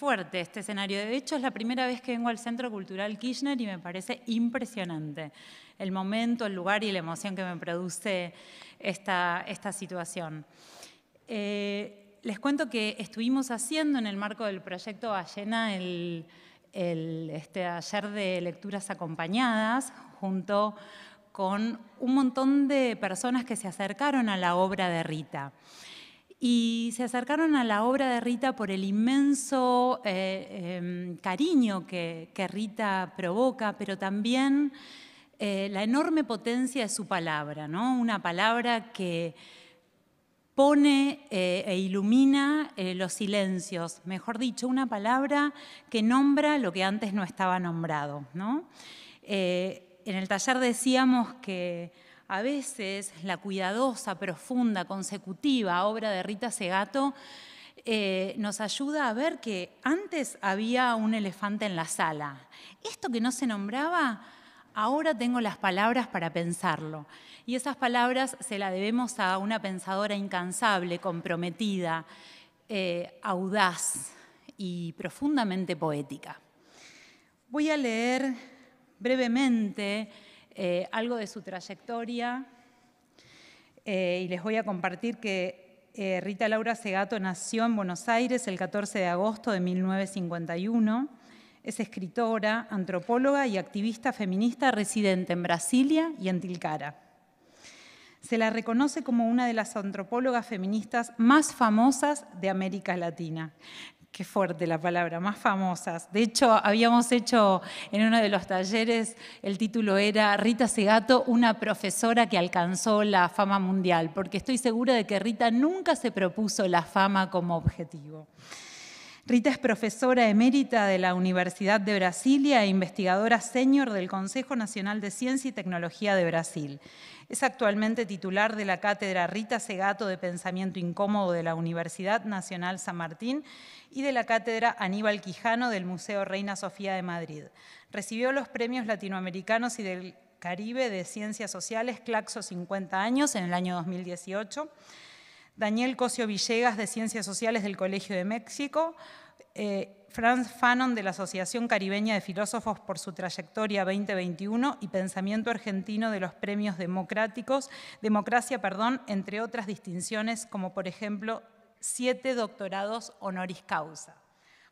fuerte este escenario. De hecho, es la primera vez que vengo al Centro Cultural Kirchner y me parece impresionante el momento, el lugar y la emoción que me produce esta, esta situación. Eh, les cuento que estuvimos haciendo en el marco del proyecto Ballena el, este, ayer de lecturas acompañadas junto con un montón de personas que se acercaron a la obra de Rita. Y se acercaron a la obra de Rita por el inmenso eh, em, cariño que, Rita provoca, pero también eh, la enorme potencia de su palabra, ¿no? una palabra que pone eh, e ilumina los silencios, mejor dicho, una palabra que nombra lo que antes no estaba nombrado. ¿no? en el taller decíamos que a veces la cuidadosa, profunda, consecutiva obra de Rita Segato eh, nos ayuda a ver que antes había un elefante en la sala. Esto que no se nombraba, ahora tengo las palabras para pensarlo. Y esas palabras se las debemos a una pensadora incansable, comprometida, eh, audaz y profundamente poética. Voy a leer brevemente eh, algo de su trayectoria eh, y les voy a compartir que eh, Rita Laura Segato nació en Buenos Aires el 14 de agosto de 1951. Es escritora, antropóloga y activista feminista residente en Brasilia y en Tilcara. Se la reconoce como una de las antropólogas feministas más famosas de América Latina. Qué fuerte la palabra, más famosas. De hecho, habíamos hecho en uno de los talleres, el título era Rita Segato, una profesora que alcanzó la fama mundial, porque estoy segura de que Rita nunca se propuso la fama como objetivo. Rita es profesora emérita de la Universidad de Brasilia e investigadora senior del Consejo Nacional de Ciencia y Tecnología de Brasil. Es actualmente titular de la cátedra Rita Segato de Pensamiento Incómodo de la Universidad Nacional San Martín y de la cátedra Aníbal Quijano del Museo Reina Sofía de Madrid. Recibió los premios latinoamericanos y del Caribe de Ciencias Sociales Claxo 50 años en el año 2018. Daniel Cosio Villegas de Ciencias Sociales del Colegio de México, eh, Franz Fanon de la Asociación Caribeña de Filósofos por su trayectoria 2021 y Pensamiento Argentino de los Premios Democráticos, Democracia, perdón, entre otras distinciones como por ejemplo siete doctorados honoris causa.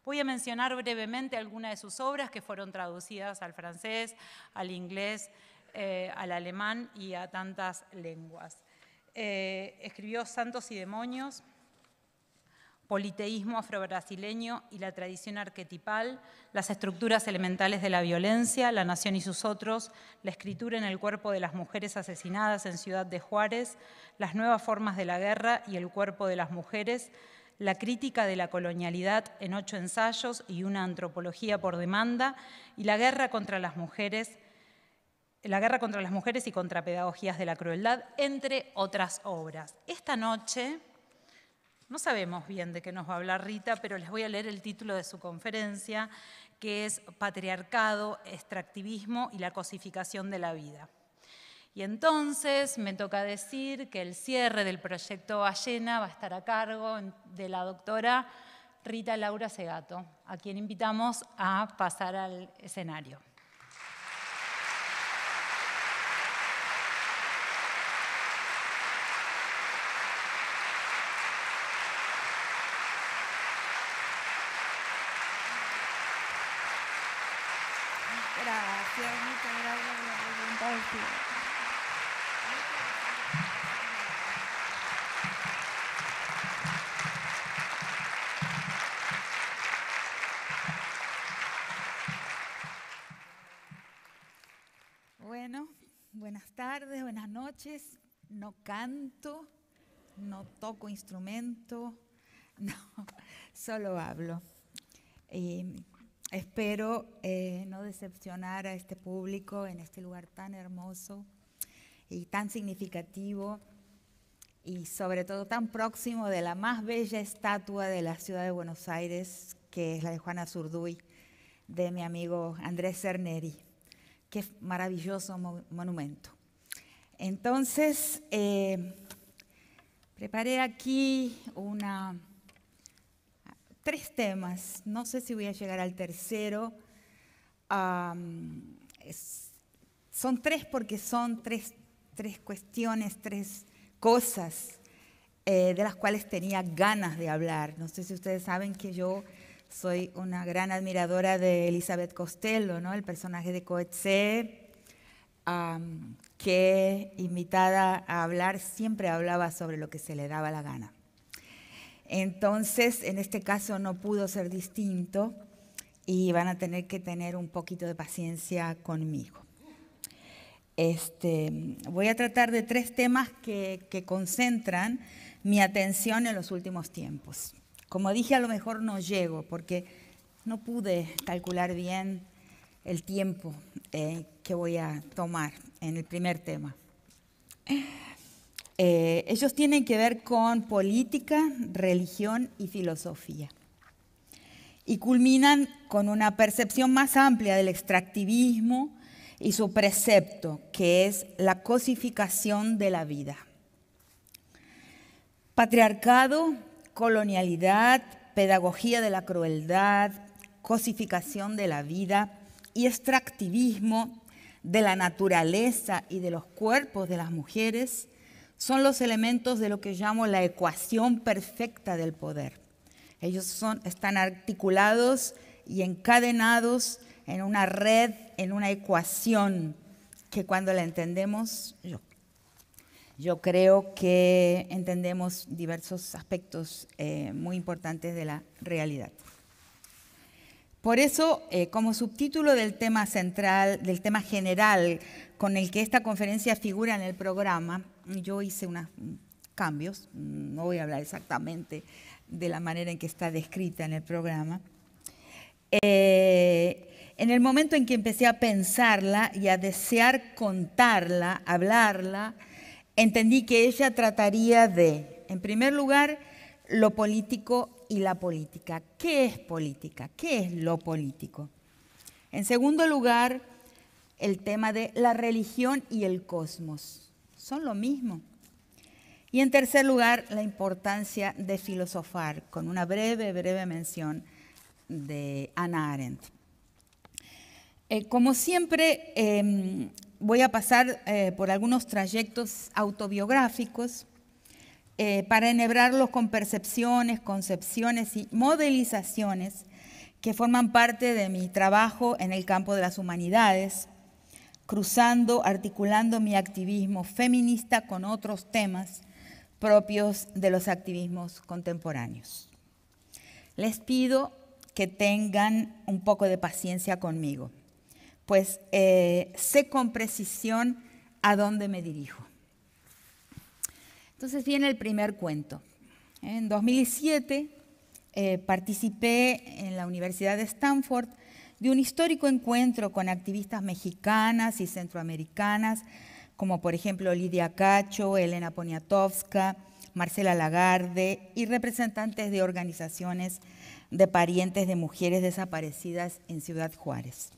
Voy a mencionar brevemente algunas de sus obras que fueron traducidas al francés, al inglés, eh, al alemán y a tantas lenguas. Eh, escribió Santos y Demonios, politeísmo afrobrasileño y la tradición arquetipal, las estructuras elementales de la violencia, la nación y sus otros, la escritura en el cuerpo de las mujeres asesinadas en Ciudad de Juárez, las nuevas formas de la guerra y el cuerpo de las mujeres, la crítica de la colonialidad en ocho ensayos y una antropología por demanda, y la guerra contra las mujeres, la guerra contra las mujeres y contra pedagogías de la crueldad, entre otras obras. Esta noche no sabemos bien de qué nos va a hablar Rita, pero les voy a leer el título de su conferencia, que es Patriarcado, Extractivismo y la cosificación de la vida. Y entonces me toca decir que el cierre del proyecto Ballena va a estar a cargo de la doctora Rita Laura Segato, a quien invitamos a pasar al escenario. No canto, no toco instrumento, solo hablo. Espero eh, no decepcionar a este público en este lugar tan hermoso y tan significativo y sobre todo tan próximo de la más bella estatua de la ciudad de Buenos Aires, que es la de Juana Zurduy, de mi amigo Andrés Cerneri. Qué maravilloso monumento. Entonces, eh, preparé aquí una tres temas. No sé si voy a llegar al tercero. son tres porque son tres, tres cuestiones, tres cosas eh, de las cuales tenía ganas de hablar. No sé si ustedes saben que yo soy una gran admiradora de Elizabeth Costello, ¿no? el personaje de Coetzee, que invitada a hablar siempre hablaba sobre lo que se le daba la gana. Entonces, en este caso no pudo ser distinto y van a tener que tener un poquito de paciencia conmigo. Este, voy a tratar de tres temas que, que concentran mi atención en los últimos tiempos. Como dije, a lo mejor no llego porque no pude calcular bien el tiempo eh, que voy a tomar en el primer tema. Eh, ellos tienen que ver con política, religión y filosofía. Y culminan con una percepción más amplia del extractivismo y su precepto, que es la cosificación de la vida. Patriarcado, colonialidad, pedagogía de la crueldad, cosificación de la vida y extractivismo de la naturaleza y de los cuerpos de las mujeres son los elementos de lo que llamo la ecuación perfecta del poder. Ellos son, están articulados y encadenados en una red, en una ecuación que cuando la entendemos, yo yo creo que entendemos diversos aspectos eh, muy importantes de la realidad. Por eso, eh, como subtítulo del tema central, del tema general con el que esta conferencia figura en el programa, yo hice unos cambios, no voy a hablar exactamente de la manera en que está descrita en el programa. Eh, en el momento en que empecé a pensarla y a desear contarla, hablarla, entendí que ella trataría de, en primer lugar, lo político y la política. ¿Qué es política? ¿Qué es lo político? En segundo lugar, el tema de la religión y el cosmos. Son lo mismo. Y en tercer lugar, la importancia de filosofar, con una breve, breve mención de Anna Arendt. Eh, como siempre, em, voy a pasar eh, por algunos trayectos autobiográficos eh, para enhebrarlos con percepciones, concepciones y modelizaciones que forman parte de mi trabajo en el campo de las humanidades, cruzando, articulando mi activismo feminista con otros temas propios de los activismos contemporáneos. Les pido que tengan un poco de paciencia conmigo pues eh, sé con precisión a dónde me dirijo. Entonces viene el primer cuento. En 2007 eh, participé en la Universidad de Stanford de un histórico encuentro con activistas mexicanas y centroamericanas, como por ejemplo Lidia Cacho, Elena Poniatowska, Marcela Lagarde y representantes de organizaciones de parientes de mujeres desaparecidas en Ciudad Juárez.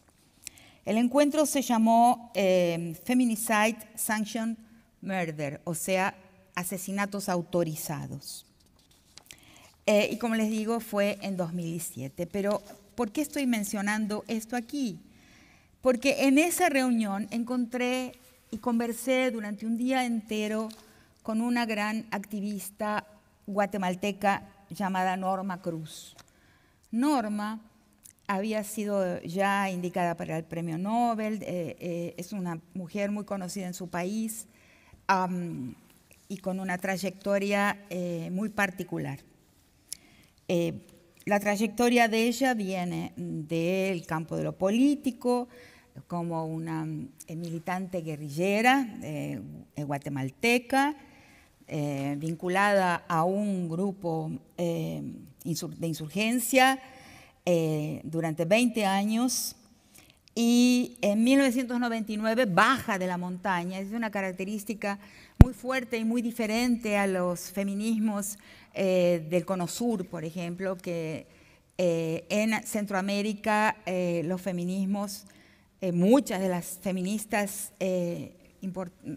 El encuentro se llamó eh, Feminicide Sanctioned Murder, o sea, asesinatos autorizados. Eh, y como les digo, fue en 2017. Pero, ¿por qué estoy mencionando esto aquí? Porque en esa reunión encontré y conversé durante un día entero con una gran activista guatemalteca llamada Norma Cruz. Norma había sido ya indicada para el premio Nobel, eh, eh, es una mujer muy conocida en su país y con una trayectoria eh, muy particular. la trayectoria de ella viene del campo de lo político, como una militante guerrillera guatemalteca, vinculada a un grupo de insurgencia, eh, durante 20 años y en 1999 baja de la montaña. Es una característica muy fuerte y muy diferente a los feminismos eh, del Cono Sur, por ejemplo, que eh, en Centroamérica los feminismos, muchas de las feministas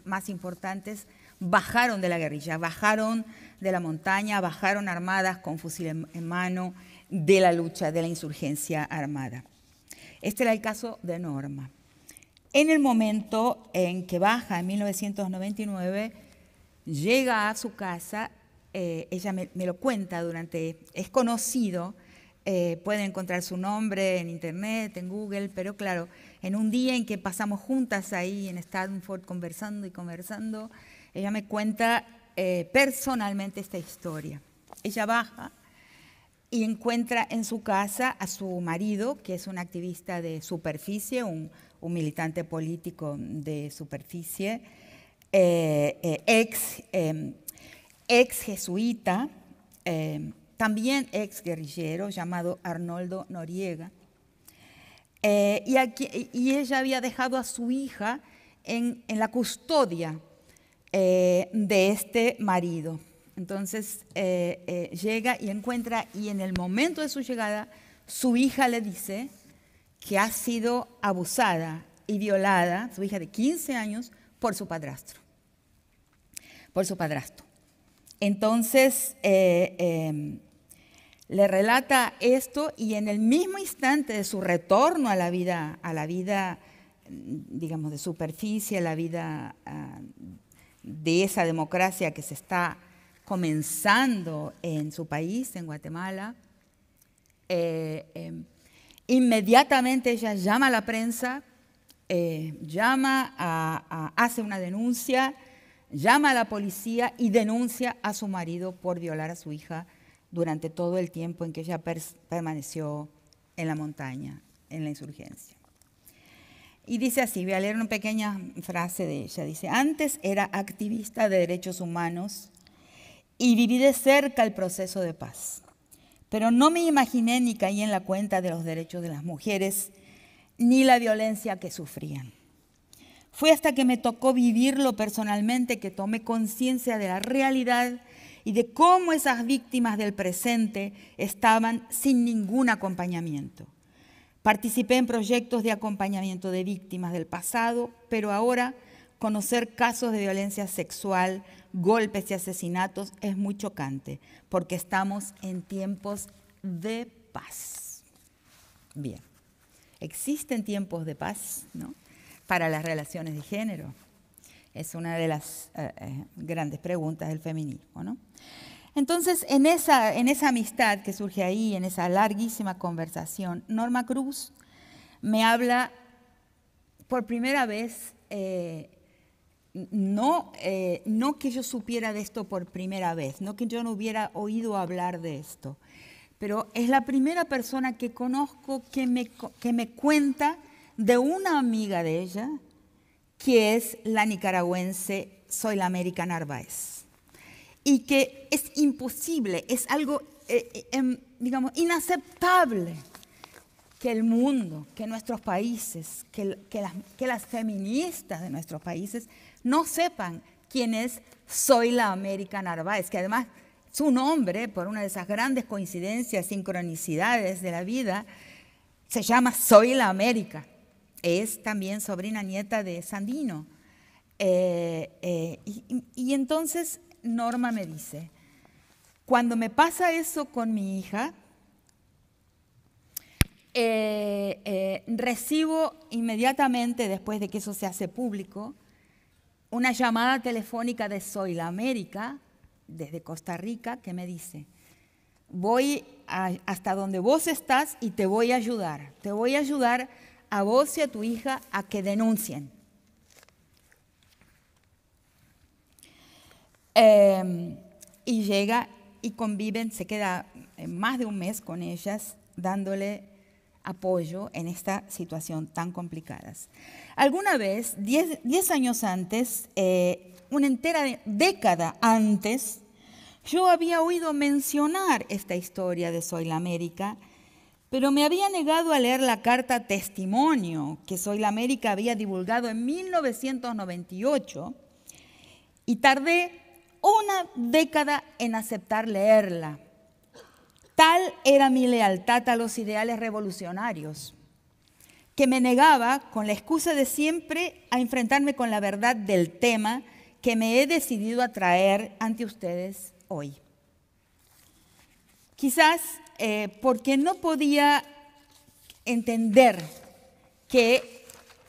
más importantes, bajaron de la guerrilla, bajaron de la montaña, bajaron armadas con fusil en mano, de la lucha de la insurgencia armada. Este era el caso de Norma. En el momento en que baja en 1999, llega a su casa, eh, ella me, lo cuenta durante, es conocido, eh, puede encontrar su nombre en internet, en Google, pero claro, en un día en que pasamos juntas ahí en Stanford conversando y conversando, ella me cuenta eh, personalmente esta historia. Ella baja y encuentra en su casa a su marido, que es un activista de superficie, un, militante político de superficie, eh, eh, ex, em, ex, jesuita, em, también ex guerrillero, llamado Arnoldo Noriega. Eh, y, y, ella había dejado a su hija en, en la custodia de este marido. Entonces eh, eh, llega y encuentra, y en el momento de su llegada, su hija le dice que ha sido abusada y violada, su hija de 15 años, por su padrastro. Por su padrastro. Entonces eh, em, le relata esto y en el mismo instante de su retorno a la vida, a la vida, digamos, de superficie, a la vida ah, de esa democracia que se está comenzando en su país, en Guatemala. Eh, em, inmediatamente ella llama a la prensa, eh, llama hace una denuncia, llama a la policía y denuncia a su marido por violar a su hija durante todo el tiempo en que ella permaneció en la montaña, en la insurgencia. Y dice así, voy a leer una pequeña frase de ella. Dice, antes era activista de derechos humanos y viví de cerca el proceso de paz. Pero no me imaginé ni caí en la cuenta de los derechos de las mujeres ni la violencia que sufrían. Fue hasta que me tocó vivirlo personalmente que tomé conciencia de la realidad y de cómo esas víctimas del presente estaban sin ningún acompañamiento. Participé en proyectos de acompañamiento de víctimas del pasado, pero ahora conocer casos de violencia sexual, golpes y asesinatos es muy chocante, porque estamos en tiempos de paz. Bien, existen tiempos de paz ¿no? para las relaciones de género. Es una de las eh, eh, grandes preguntas del feminismo. ¿no? Entonces, en esa, en esa amistad que surge ahí, en esa larguísima conversación, Norma Cruz me habla por primera vez eh, no, eh, no que yo supiera de esto por primera vez, no que yo no hubiera oído hablar de esto, pero es la primera persona que conozco que me, que me cuenta de una amiga de ella, que es la nicaragüense Soy la América Narváez. Y que es imposible, es algo, eh, eh, em, digamos, inaceptable que el mundo, que nuestros países, que, que, las, que las feministas de nuestros países no sepan quién es Soy la América Narváez, que además su nombre, por una de esas grandes coincidencias, sincronicidades de la vida, se llama Soy la América. Es también sobrina nieta de Sandino. Eh, eh, y, entonces Norma me dice, cuando me pasa eso con mi hija, eh, recibo inmediatamente, después de que eso se hace público, una llamada telefónica de Soy la América, desde Costa Rica, que me dice, voy hasta donde vos estás y te voy a ayudar. Te voy a ayudar a vos y a tu hija a que denuncien. Em, y llega y conviven, se queda más de un mes con ellas, dándole apoyo en esta situación tan complicada. Alguna vez, diez, años antes, eh, una entera década antes, yo había oído mencionar esta historia de Soy la América, pero me había negado a leer la carta testimonio que Soy la América había divulgado en 1998 y tardé una década en aceptar leerla. Tal era mi lealtad a los ideales revolucionarios, que me negaba, con la excusa de siempre, a enfrentarme con la verdad del tema que me he decidido a traer ante ustedes hoy. Quizás eh, porque no podía entender que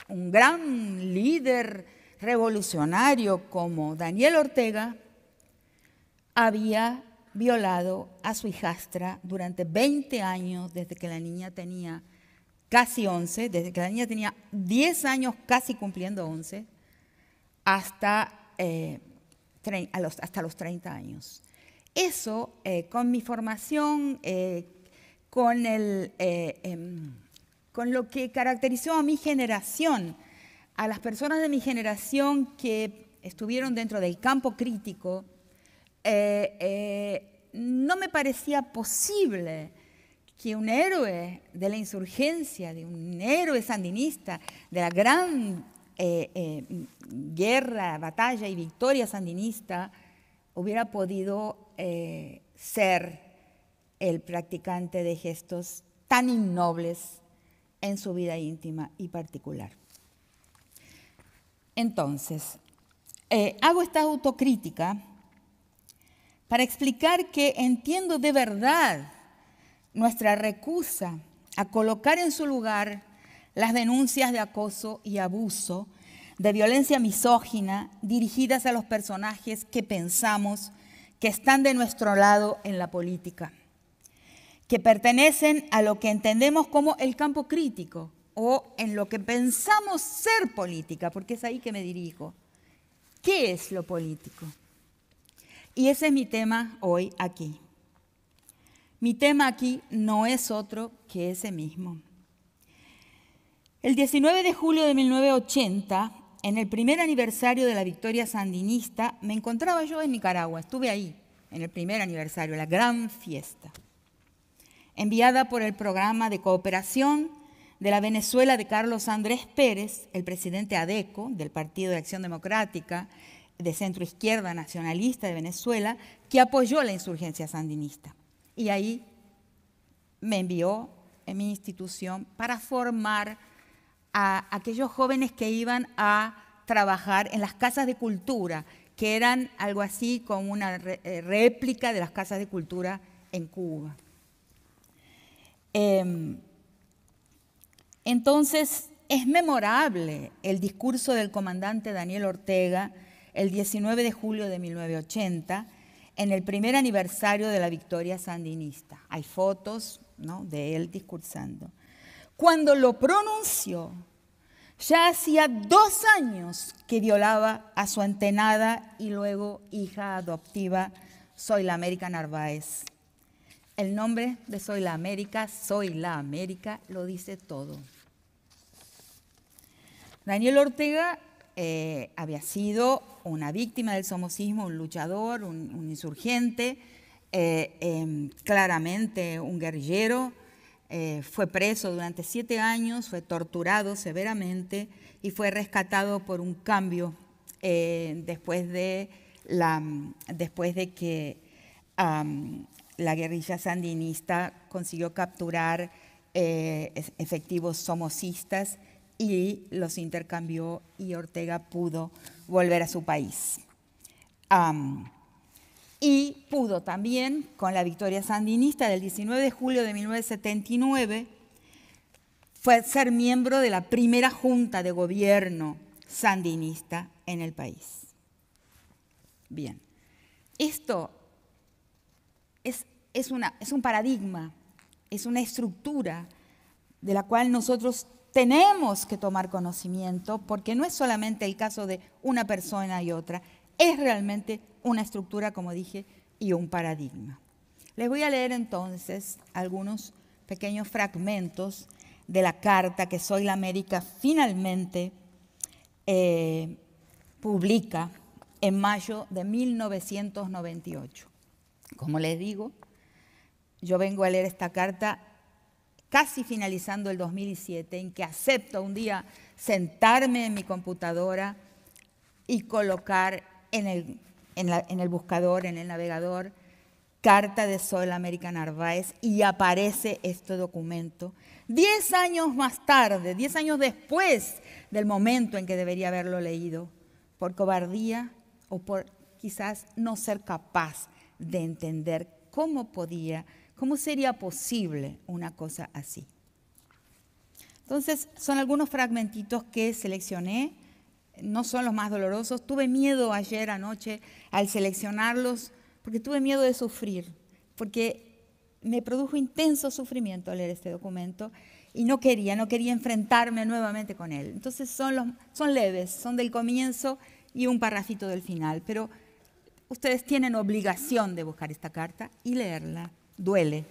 un gran líder revolucionario como Daniel Ortega había violado a su hijastra durante 20 años, desde que la niña tenía casi 11, desde que la niña tenía 10 años casi cumpliendo 11, hasta, eh, los, hasta los 30 años. Eso, eh, con mi formación, eh, con, el, em, con lo que caracterizó a mi generación, a las personas de mi generación que estuvieron dentro del campo crítico, no me parecía posible que un héroe de la insurgencia, de un héroe sandinista, de la gran eh, eh, guerra, batalla y victoria sandinista, hubiera podido eh, ser el practicante de gestos tan innobles en su vida íntima y particular. Entonces, hago esta autocrítica para explicar que entiendo de verdad nuestra recusa a colocar en su lugar las denuncias de acoso y abuso, de violencia misógina dirigidas a los personajes que pensamos que están de nuestro lado en la política, que pertenecen a lo que entendemos como el campo crítico o en lo que pensamos ser política, porque es ahí que me dirijo. ¿Qué es lo político? Y ese es mi tema hoy aquí. Mi tema aquí no es otro que ese mismo. El 19 de julio de 1980, en el primer aniversario de la victoria sandinista, me encontraba yo en Nicaragua, estuve ahí, en el primer aniversario, la gran fiesta, enviada por el programa de cooperación de la Venezuela de Carlos Andrés Pérez, el presidente ADECO del Partido de Acción Democrática de centro izquierda nacionalista de Venezuela, que apoyó la insurgencia sandinista. Y ahí me envió en mi institución para formar a aquellos jóvenes que iban a trabajar en las casas de cultura, que eran algo así como una eh, réplica de las casas de cultura en Cuba. Em, entonces, es memorable el discurso del comandante Daniel Ortega el 19 de julio de 1980, en el primer aniversario de la victoria sandinista. Hay fotos de él discursando. Cuando lo pronunció, ya hacía dos años que violaba a su antenada y luego hija adoptiva, Soy la América Narváez. El nombre de Soy la América, Soy la América, lo dice todo. Daniel Ortega eh, había sido una víctima del somocismo, un luchador, un, insurgente, eh, em, claramente un guerrillero. Eh, fue preso durante siete años, fue torturado severamente y fue rescatado por un cambio después, de la, después de que la guerrilla sandinista consiguió capturar efectivos somocistas y los intercambió y Ortega pudo volver a su país. y pudo también, con la victoria sandinista del 19 de julio de 1979, fue ser miembro de la primera junta de gobierno sandinista en el país. Bien, esto es, es, una, es un paradigma, es una estructura de la cual nosotros tenemos que tomar conocimiento porque no es solamente el caso de una persona y otra, es realmente una estructura, como dije, y un paradigma. Les voy a leer entonces algunos pequeños fragmentos de la carta que Soy la América finalmente eh, publica en mayo de 1998. Como les digo, yo vengo a leer esta carta casi finalizando el 2007, en que acepto un día sentarme en mi computadora y colocar en el, buscador, en el navegador, carta de Sol América Narváez y aparece este documento. Diez años más tarde, diez años después del momento en que debería haberlo leído, por cobardía o por quizás no ser capaz de entender cómo podía ¿Cómo sería posible una cosa así? Entonces, son algunos fragmentitos que seleccioné, no son los más dolorosos. Tuve miedo ayer anoche al seleccionarlos, porque tuve miedo de sufrir, porque me produjo intenso sufrimiento leer este documento y no quería, no quería enfrentarme nuevamente con él. Entonces son, los, son leves, son del comienzo y un parrafito del final, pero ustedes tienen obligación de buscar esta carta y leerla. Duele.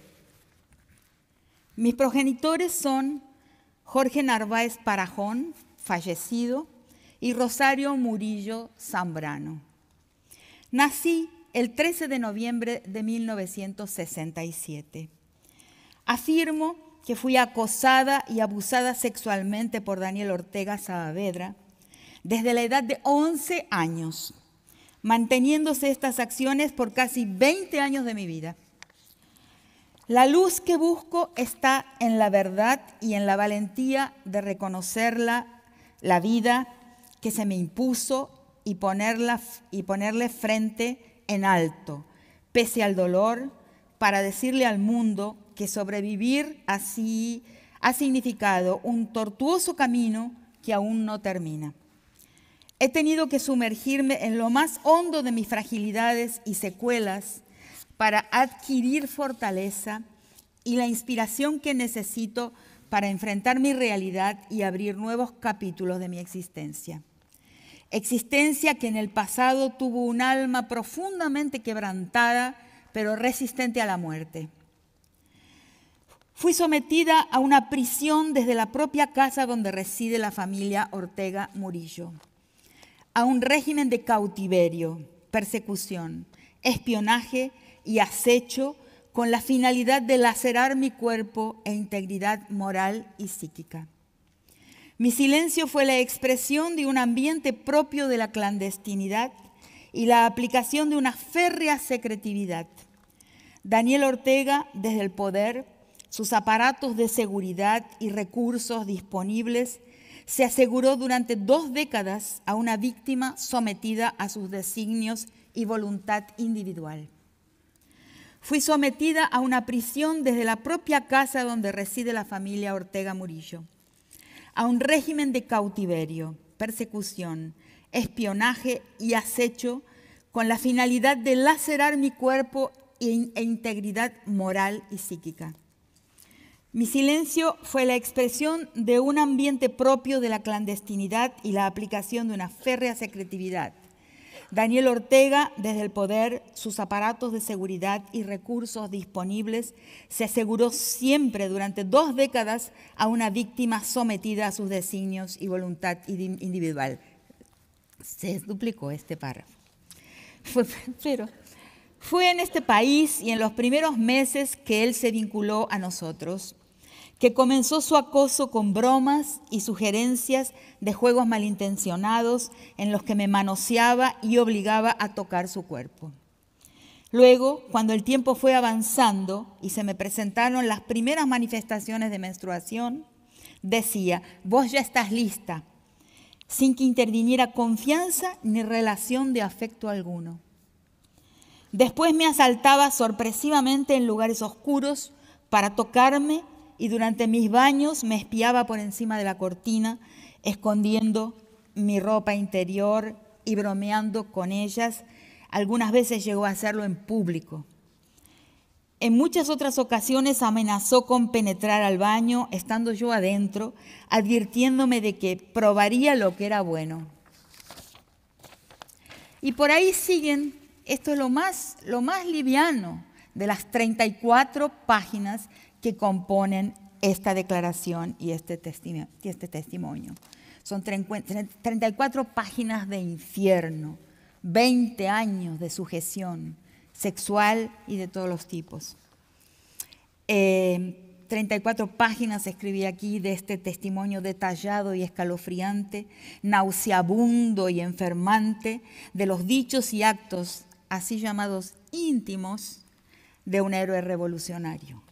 Mis progenitores son Jorge Narváez Parajón, fallecido, y Rosario Murillo Zambrano. Nací el 13 de noviembre de 1967. Afirmo que fui acosada y abusada sexualmente por Daniel Ortega Saavedra desde la edad de 11 años, manteniéndose estas acciones por casi 20 años de mi vida. La luz que busco está en la verdad y en la valentía de reconocerla, la vida que se me impuso y, ponerla, y ponerle frente en alto, pese al dolor, para decirle al mundo que sobrevivir así ha significado un tortuoso camino que aún no termina. He tenido que sumergirme en lo más hondo de mis fragilidades y secuelas para adquirir fortaleza y la inspiración que necesito para enfrentar mi realidad y abrir nuevos capítulos de mi existencia. Existencia que en el pasado tuvo un alma profundamente quebrantada, pero resistente a la muerte. Fui sometida a una prisión desde la propia casa donde reside la familia Ortega Murillo, a un régimen de cautiverio, persecución, espionaje y acecho con la finalidad de lacerar mi cuerpo e integridad moral y psíquica. Mi silencio fue la expresión de un ambiente propio de la clandestinidad y la aplicación de una férrea secretividad. Daniel Ortega, desde el poder, sus aparatos de seguridad y recursos disponibles, se aseguró durante dos décadas a una víctima sometida a sus designios y voluntad individual. Fui sometida a una prisión desde la propia casa donde reside la familia Ortega Murillo, a un régimen de cautiverio, persecución, espionaje y acecho con la finalidad de lacerar mi cuerpo e, e integridad moral y psíquica. Mi silencio fue la expresión de un ambiente propio de la clandestinidad y la aplicación de una férrea secretividad Daniel Ortega, desde el poder, sus aparatos de seguridad y recursos disponibles, se aseguró siempre durante dos décadas a una víctima sometida a sus designios y voluntad individual. Se duplicó este párrafo. Fue, pero fue en este país y en los primeros meses que él se vinculó a nosotros que comenzó su acoso con bromas y sugerencias de juegos malintencionados en los que me manoseaba y obligaba a tocar su cuerpo. Luego, cuando el tiempo fue avanzando y se me presentaron las primeras manifestaciones de menstruación, decía, vos ya estás lista, sin que interviniera confianza ni relación de afecto alguno. Después me asaltaba sorpresivamente en lugares oscuros para tocarme y durante mis baños me espiaba por encima de la cortina, escondiendo mi ropa interior y bromeando con ellas. Algunas veces llegó a hacerlo en público. En muchas otras ocasiones amenazó con penetrar al baño, estando yo adentro, advirtiéndome de que probaría lo que era bueno. Y por ahí siguen, esto es lo más, lo más liviano de las 34 páginas que componen esta declaración y este, este testimonio. Son 34 páginas de infierno, 20 años de sujeción sexual y de todos los tipos. 34 eh, páginas escribí aquí de este testimonio detallado y escalofriante, nauseabundo y enfermante de los dichos y actos así llamados íntimos de un héroe revolucionario.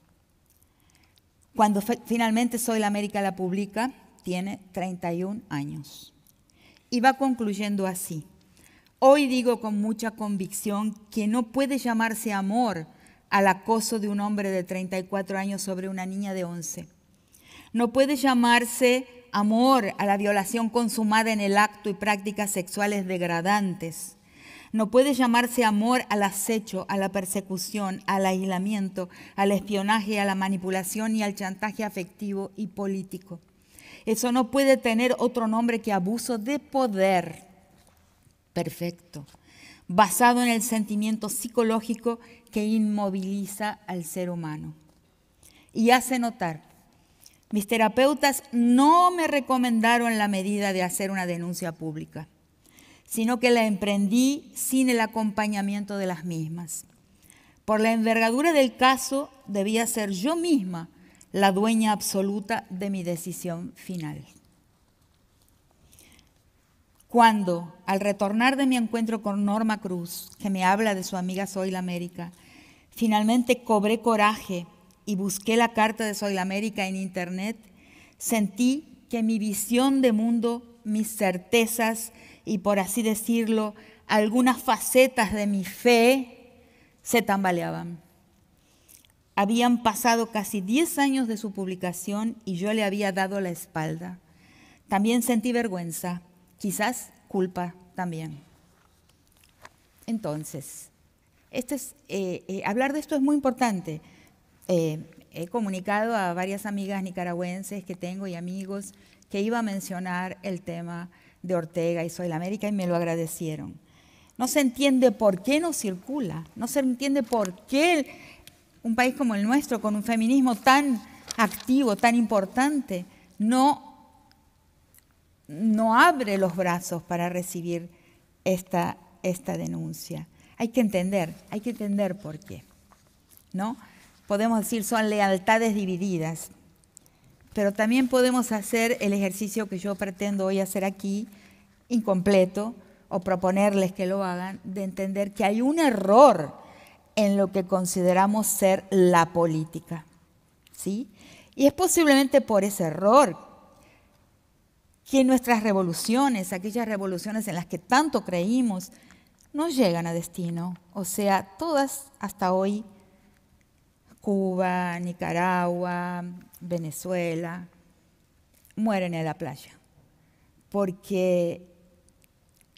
Cuando finalmente Soy la América la publica, tiene 31 años. Y va concluyendo así. Hoy digo con mucha convicción que no puede llamarse amor al acoso de un hombre de 34 años sobre una niña de 11. No puede llamarse amor a la violación consumada en el acto y prácticas sexuales degradantes. No puede llamarse amor al acecho, a la persecución, al aislamiento, al espionaje, a la manipulación y al chantaje afectivo y político. Eso no puede tener otro nombre que abuso de poder. Perfecto. Basado en el sentimiento psicológico que inmoviliza al ser humano. Y hace notar, mis terapeutas no me recomendaron la medida de hacer una denuncia pública, sino que la emprendí sin el acompañamiento de las mismas. Por la envergadura del caso, debía ser yo misma la dueña absoluta de mi decisión final. Cuando, al retornar de mi encuentro con Norma Cruz, que me habla de su amiga Soy la América, Finalmente cobré coraje y busqué la carta de Soy la América en internet. Sentí que mi visión de mundo, mis certezas y por así decirlo, algunas facetas de mi fe se tambaleaban. Habían pasado casi 10 años de su publicación y yo le había dado la espalda. También sentí vergüenza, quizás culpa también. Entonces, este es, eh, eh, hablar de esto es muy importante. Eh, he comunicado a varias amigas nicaragüenses que tengo y amigos que iba a mencionar el tema de Ortega y Soy la América y me lo agradecieron. No se entiende por qué no circula, no se entiende por qué un país como el nuestro, con un feminismo tan activo, tan importante, no, no abre los brazos para recibir esta, esta denuncia. Hay que entender, hay que entender por qué. ¿No? Podemos decir son lealtades divididas, pero también podemos hacer el ejercicio que yo pretendo hoy hacer aquí, incompleto, o proponerles que lo hagan, de entender que hay un error en lo que consideramos ser la política. ¿Sí? Y es posiblemente por ese error que nuestras revoluciones, aquellas revoluciones en las que tanto creímos, no llegan a destino. O sea, todas hasta hoy, Cuba, Nicaragua, Venezuela, mueren en la playa. Porque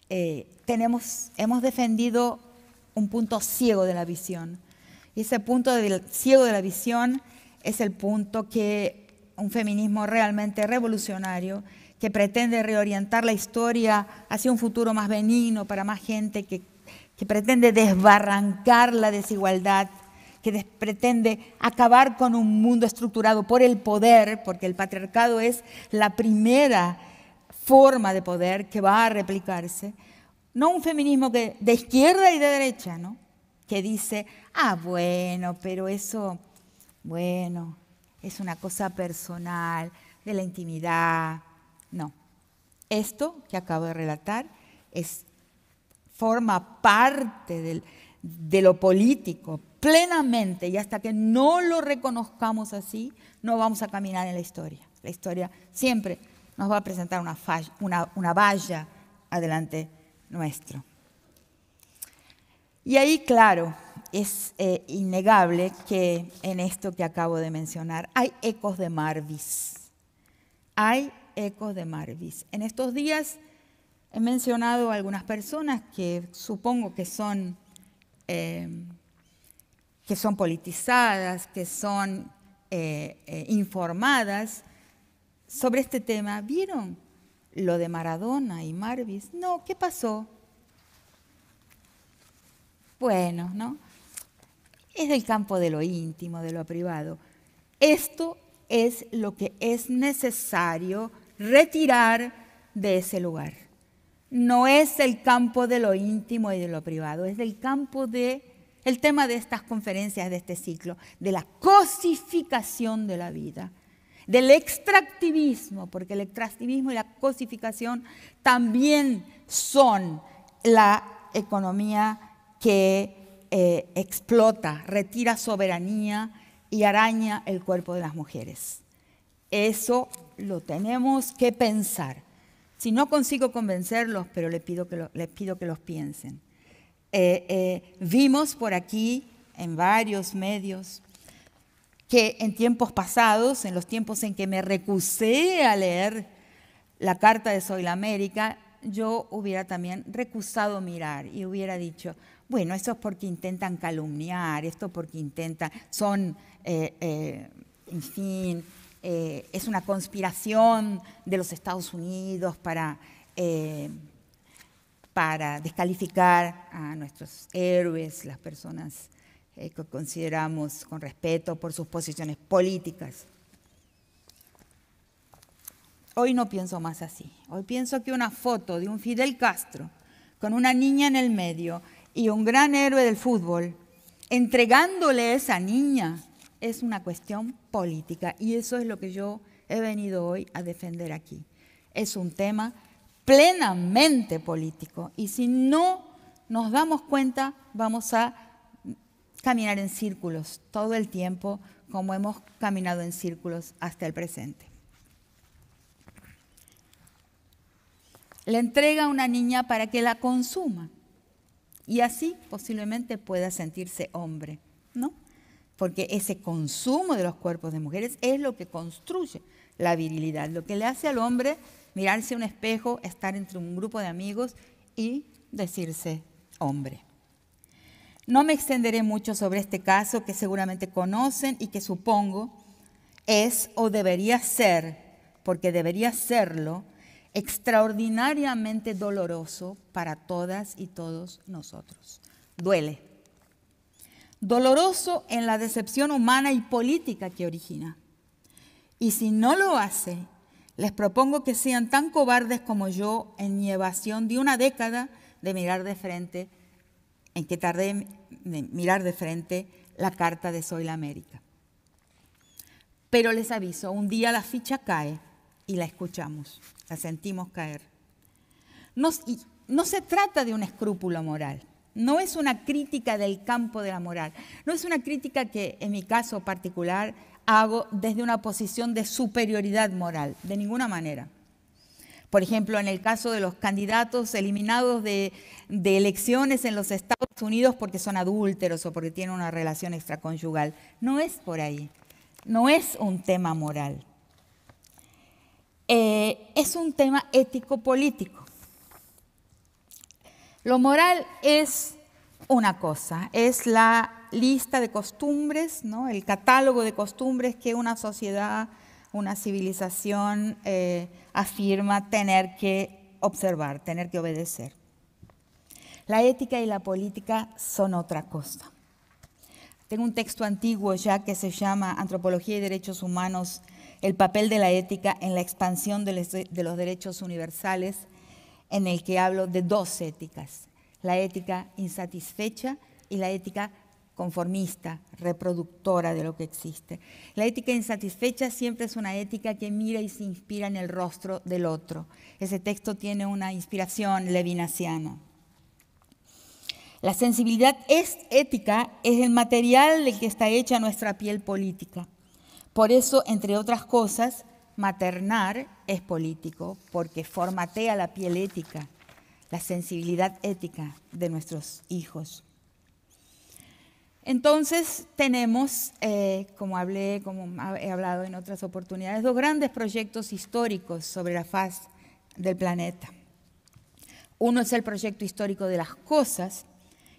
eh, tenemos, hemos defendido un punto ciego de la visión. Y ese punto ciego de la visión es el punto que un feminismo realmente revolucionario que pretende reorientar la historia hacia un futuro más benigno para más gente, que, pretende desbarrancar la desigualdad, que pretende acabar con un mundo estructurado por el poder, porque el patriarcado es la primera forma de poder que va a replicarse. No un feminismo que, de izquierda y de derecha, ¿no? que dice, ah, bueno, pero eso, bueno, es una cosa personal, de la intimidad, no. Esto que acabo de relatar es, forma parte de lo político plenamente y hasta que no lo reconozcamos así, no vamos a caminar en la historia. La historia siempre nos va a presentar una, una, valla adelante nuestro. Y ahí, claro, es eh, innegable que en esto que acabo de mencionar hay ecos de Marvis. Hay ecos de Marvis. En estos días he mencionado a algunas personas que supongo que son, eh, que son politizadas, que son eh, eh, informadas sobre este tema. ¿Vieron lo de Maradona y Marvis? No, ¿qué pasó? Bueno, ¿no? Es del campo de lo íntimo, de lo privado. Esto es lo que es necesario retirar de ese lugar. No es el campo de lo íntimo y de lo privado, es del campo de el tema de estas conferencias de este ciclo, de la cosificación de la vida, del extractivismo, porque el extractivismo y la cosificación también son la economía que eh, explota, retira soberanía y araña el cuerpo de las mujeres. Eso lo tenemos que pensar. Si no consigo convencerlos, pero les pido que, les pido que los piensen. Eh, eh, vimos por aquí en varios medios, que en tiempos pasados, en los tiempos en que me recusé a leer la carta de Soy la América, yo hubiera también recusado mirar y hubiera dicho, bueno, eso es porque intentan calumniar, esto porque intentan, son, eh, en fin, es una conspiración de los Estados Unidos para, para descalificar a nuestros héroes, las personas que consideramos con respeto por sus posiciones políticas. Hoy no pienso más así. Hoy pienso que una foto de un Fidel Castro con una niña en el medio y un gran héroe del fútbol entregándole a esa niña es una cuestión política y eso es lo que yo he venido hoy a defender aquí. Es un tema plenamente político y si no nos damos cuenta vamos a caminar en círculos todo el tiempo como hemos caminado en círculos hasta el presente. le entrega a una niña para que la consuma y así posiblemente pueda sentirse hombre, ¿no? Porque ese consumo de los cuerpos de mujeres es lo que construye la virilidad, lo que le hace al hombre mirarse un espejo, estar entre un grupo de amigos y decirse hombre. No me extenderé mucho sobre este caso que seguramente conocen y que supongo es o debería ser, porque debería serlo, extraordinariamente doloroso para todas y todos nosotros. Duele. Doloroso en la decepción humana y política que origina. Y si no lo hace, les propongo que sean tan cobardes como yo en mi evasión de una década de mirar de frente, en que tardé en mirar de frente la carta de Soy la América. Pero les aviso, un día la ficha cae y la escuchamos, la sentimos caer. No, no se trata de un escrúpulo moral, no es una crítica del campo de la moral, no es una crítica que en mi caso particular hago desde una posición de superioridad moral, de ninguna manera. Por ejemplo, en el caso de los candidatos eliminados de, elecciones en los Estados Unidos porque son adúlteros o porque tienen una relación extraconyugal. No es por ahí. No es un tema moral. Eh, es un tema ético-político. Lo moral es una cosa, es la lista de costumbres, el catálogo de costumbres que una sociedad, una civilización eh, afirma tener que observar, tener que obedecer. La ética y la política son otra cosa. Tengo un texto antiguo ya que se llama Antropología y Derechos Humanos el papel de la ética en la expansión de los derechos universales, en el que hablo de dos éticas, la ética insatisfecha y la ética conformista, reproductora de lo que existe. La ética insatisfecha siempre es una ética que mira y se inspira en el rostro del otro. Ese texto tiene una inspiración levinasiana. La sensibilidad es ética es el material del que está hecha nuestra piel política. Por eso, entre otras cosas, maternar es político, porque formatea la piel ética, la sensibilidad ética de nuestros hijos. Entonces tenemos, eh, como hablé, como he hablado en otras oportunidades, dos grandes proyectos históricos sobre la faz del planeta. Uno es el proyecto histórico de las cosas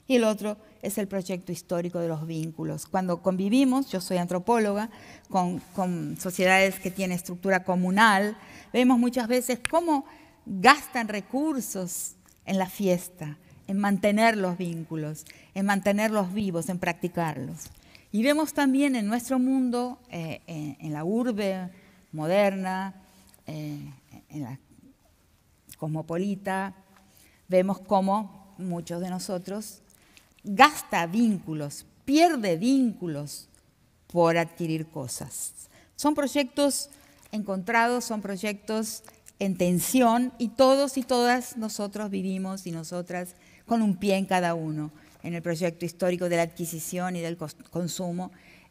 y el otro es el proyecto histórico de los vínculos. Cuando convivimos, yo soy antropóloga, con, sociedades que tienen estructura comunal, vemos muchas veces cómo gastan recursos en la fiesta, en mantener los vínculos, en mantenerlos vivos, en practicarlos. Y vemos también en nuestro mundo, eh, en, la urbe moderna, eh, en la cosmopolita, vemos cómo muchos de nosotros gasta vínculos, pierde vínculos por adquirir cosas. Son proyectos encontrados, son proyectos en tensión y todos y todas nosotros vivimos y nosotras con un pie en cada uno, en el proyecto histórico de la adquisición y del consumo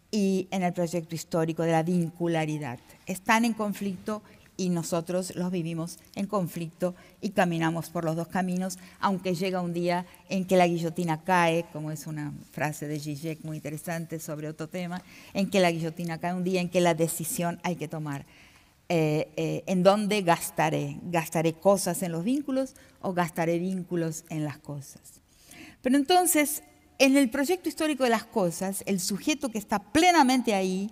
y en el proyecto histórico de la vincularidad. Están en conflicto y nosotros los vivimos en conflicto y caminamos por los dos caminos, aunque llega un día en que la guillotina cae, como es una frase de Zizek muy interesante sobre otro tema, en que la guillotina cae, un día en que la decisión hay que tomar. Eh, eh, en dónde gastaré. ¿Gastaré cosas en los vínculos o gastaré vínculos en las cosas? Pero entonces, en el proyecto histórico de las cosas, el sujeto que está plenamente ahí,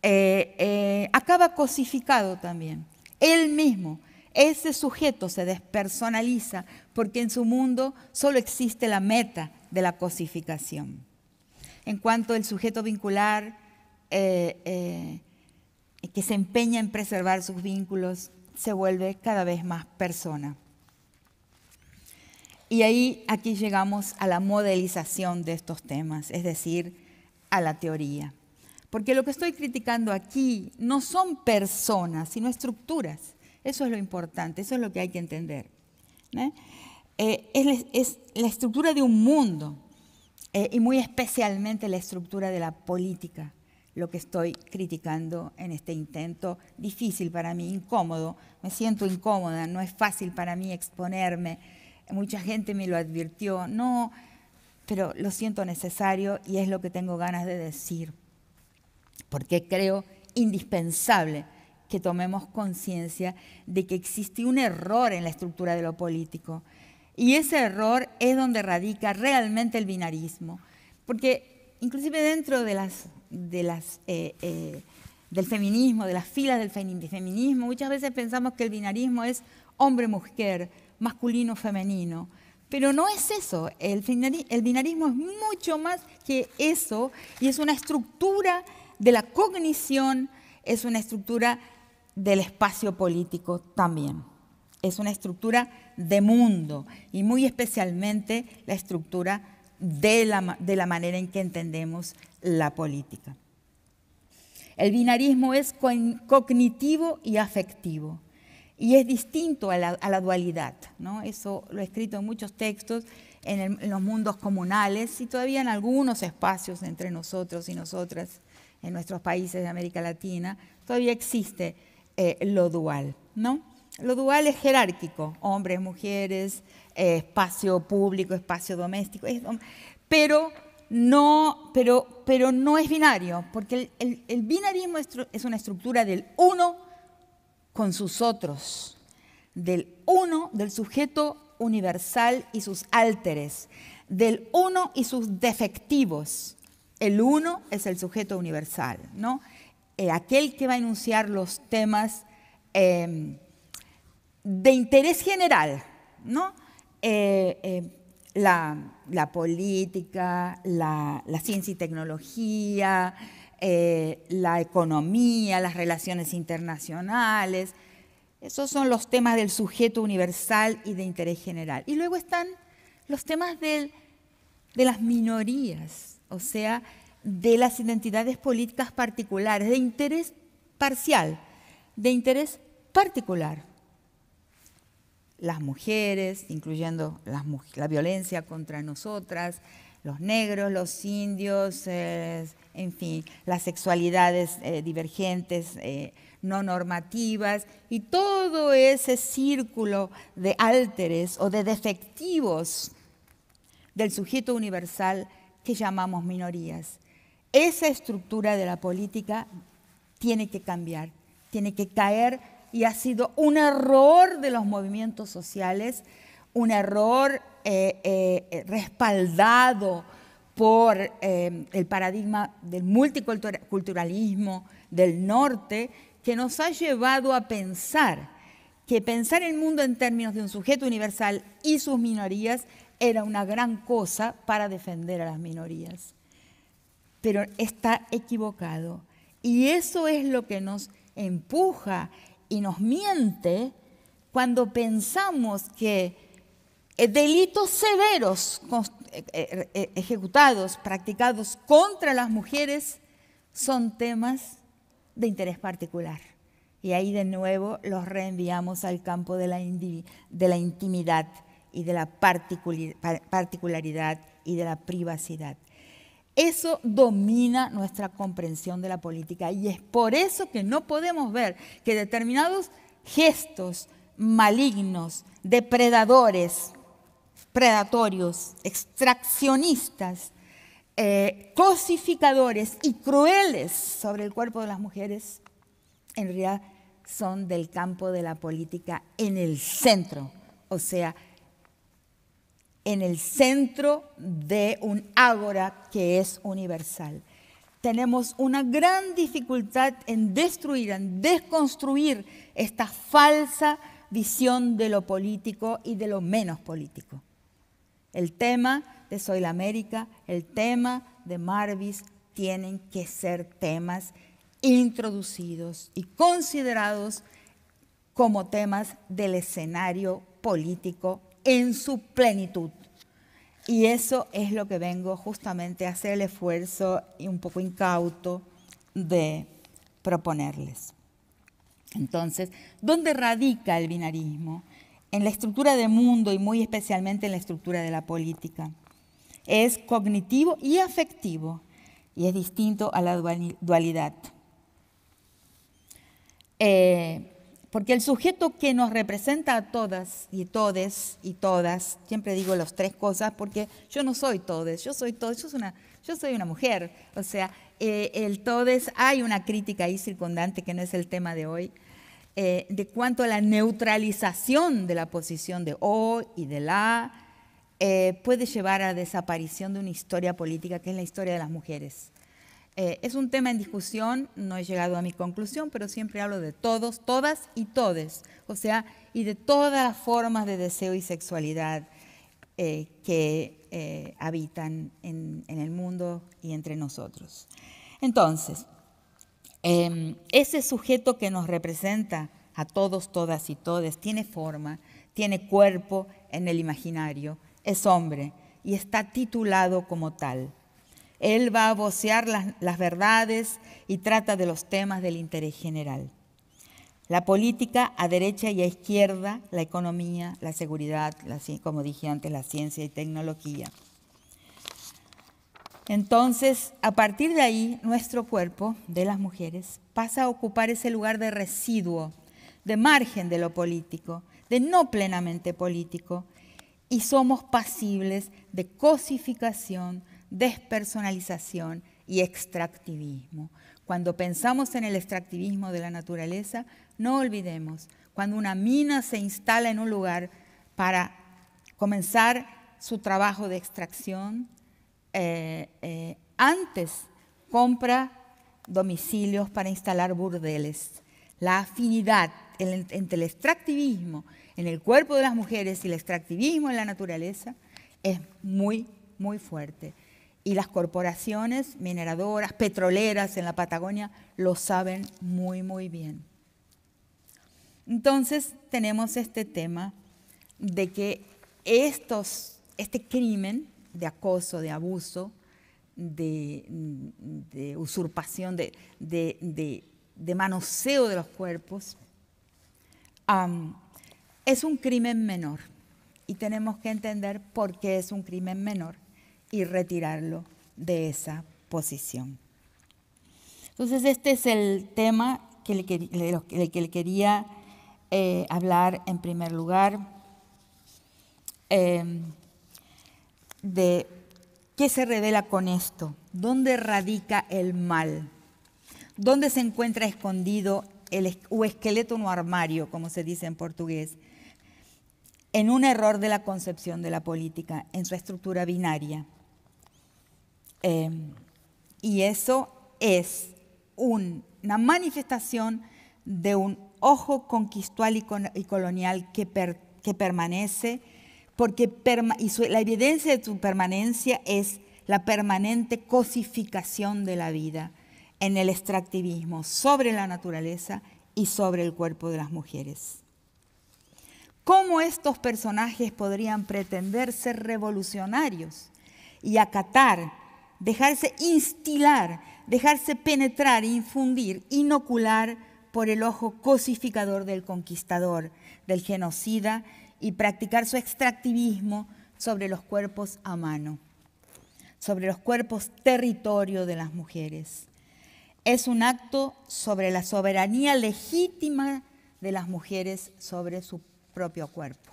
eh, acaba cosificado también. Él mismo, ese sujeto se despersonaliza porque en su mundo solo existe la meta de la cosificación. En cuanto el sujeto vincular que se empeña en preservar sus vínculos, se vuelve cada vez más persona. Y ahí aquí llegamos a la modelización de estos temas, es decir, a la teoría. Porque lo que estoy criticando aquí no son personas, sino estructuras. Eso es lo importante, eso es lo que hay que entender. Eh, es, la estructura de un mundo eh, y muy especialmente la estructura de la política, lo que estoy criticando en este intento difícil para mí, incómodo. Me siento incómoda, no es fácil para mí exponerme. Mucha gente me lo advirtió, no, pero lo siento necesario y es lo que tengo ganas de decir porque creo indispensable que tomemos conciencia de que existe un error en la estructura de lo político. Y ese error es donde radica realmente el binarismo. Porque inclusive dentro de las, eh, eh, del feminismo, de las filas del feminismo, muchas veces pensamos que el binarismo es hombre-mujer, masculino-femenino. Pero no es eso, el, el binarismo es mucho más que eso y es una estructura de la cognición, es una estructura del espacio político también. Es una estructura de mundo y muy especialmente la estructura de la, de la manera en que entendemos la política. El binarismo es cognitivo y afectivo y es distinto a la, dualidad. Eso lo he escrito en muchos textos en, en, los mundos comunales y todavía en algunos espacios entre nosotros y nosotras en nuestros países de América Latina, todavía existe eh, lo dual, ¿no? Lo dual es jerárquico, hombres, mujeres, eh, espacio público, espacio doméstico, pero, no, pero, pero no es binario, porque el, binarismo es una estructura del uno con sus otros, del uno, del sujeto universal y sus álteres, del uno y sus defectivos, el uno es el sujeto universal, ¿no? Eh, aquel que va a enunciar los temas em, de interés general, ¿no? Eh, eh, la, política, la, ciencia y tecnología, la economía, las relaciones internacionales. Esos son los temas del sujeto universal y de interés general. Y luego están los temas de las minorías, o sea, de las identidades políticas particulares, de interés parcial, de interés particular. Las mujeres, incluyendo la violencia contra nosotras, los negros, los indios, en fin, las sexualidades eh, divergentes, eh, no normativas, y todo ese círculo de álteres o de defectivos del sujeto universal que llamamos minorías. Esa estructura de la política tiene que cambiar, tiene que caer y ha sido un error de los movimientos sociales, un error eh, eh, respaldado por eh, el paradigma del multiculturalismo del norte, que nos ha llevado a pensar que pensar el mundo en términos de un sujeto universal y sus minorías era una gran cosa para defender a las minorías. Pero está equivocado. Y eso es lo que nos empuja y nos miente cuando pensamos que eh, delitos severos eh, eh, ejecutados, practicados contra las mujeres, son temas de interés particular. Y ahí de nuevo los reenviamos al campo de la, de la intimidad y de la particularidad y de la privacidad. Eso domina nuestra comprensión de la política y es por eso que no podemos ver que determinados gestos malignos, depredadores, predatorios, extraccionistas, eh, cosificadores y crueles sobre el cuerpo de las mujeres, en realidad son del campo de la política en el centro, o sea, en el centro de un ágora que es universal. Tenemos una gran dificultad en destruir, en desconstruir esta falsa visión de lo político y de lo menos político. El tema de Soy la América, el tema de Marvis, tienen que ser temas introducidos y considerados como temas del escenario político en su plenitud. Y eso es lo que vengo justamente a hacer el esfuerzo y un poco incauto de proponerles. Entonces, ¿dónde radica el binarismo? En la estructura del mundo y muy especialmente en la estructura de la política es cognitivo y afectivo y es distinto a la dualidad. Eh, porque el sujeto que nos representa a todas y todes y todas, siempre digo las tres cosas porque yo no soy todes, yo soy todes, yo soy una, yo soy una mujer. O sea, eh, el todes, hay una crítica ahí circundante que no es el tema de hoy, eh, de cuanto a la neutralización de la posición de O y de la eh, puede llevar a desaparición de una historia política que es la historia de las mujeres. Eh, es un tema en discusión, no he llegado a mi conclusión, pero siempre hablo de todos, todas y todes, o sea, y de todas las formas de deseo y sexualidad eh, que habitan en, en, el mundo y entre nosotros. Entonces, em, ese sujeto que nos representa a todos, todas y todes tiene forma, tiene cuerpo en el imaginario, es hombre y está titulado como tal. Él va a vocear las, verdades y trata de los temas del interés general. La política a derecha y a izquierda, la economía, la seguridad, como dije antes, la ciencia y tecnología. Entonces, a partir de ahí, nuestro cuerpo de las mujeres pasa a ocupar ese lugar de residuo, de margen de lo político, de no plenamente político, y somos pasibles de cosificación, despersonalización y extractivismo. Cuando pensamos en el extractivismo de la naturaleza, no olvidemos, cuando una mina se instala en un lugar para comenzar su trabajo de extracción, eh, eh, antes compra domicilios para instalar burdeles. La afinidad entre el extractivismo en el cuerpo de las mujeres y el extractivismo en la naturaleza es muy, muy fuerte. Y las corporaciones mineradoras, petroleras en la Patagonia lo saben muy, muy bien. Entonces tenemos este tema de que estos, este crimen de acoso, de abuso, de, usurpación, de, de, manoseo de los cuerpos, es un crimen menor y tenemos que entender por qué es un crimen menor y retirarlo de esa posición. Entonces este es el tema que le, que quería eh, hablar en primer lugar, em, de qué se revela con esto, dónde radica el mal, dónde se encuentra escondido el o esqueleto no armario, como se dice en portugués, en un error de la concepción de la política, en su estructura binaria. Em, y eso es una manifestación de un ojo conquistual y, colonial que, permanece, porque y la evidencia de su permanencia es la permanente cosificación de la vida en el extractivismo sobre la naturaleza y sobre el cuerpo de las mujeres. ¿Cómo estos personajes podrían pretender ser revolucionarios y acatar, dejarse instilar, dejarse penetrar, infundir, inocular por el ojo cosificador del conquistador, del genocida y practicar su extractivismo sobre los cuerpos a mano, sobre los cuerpos territorio de las mujeres? Es un acto sobre la soberanía legítima de las mujeres sobre su propio cuerpo.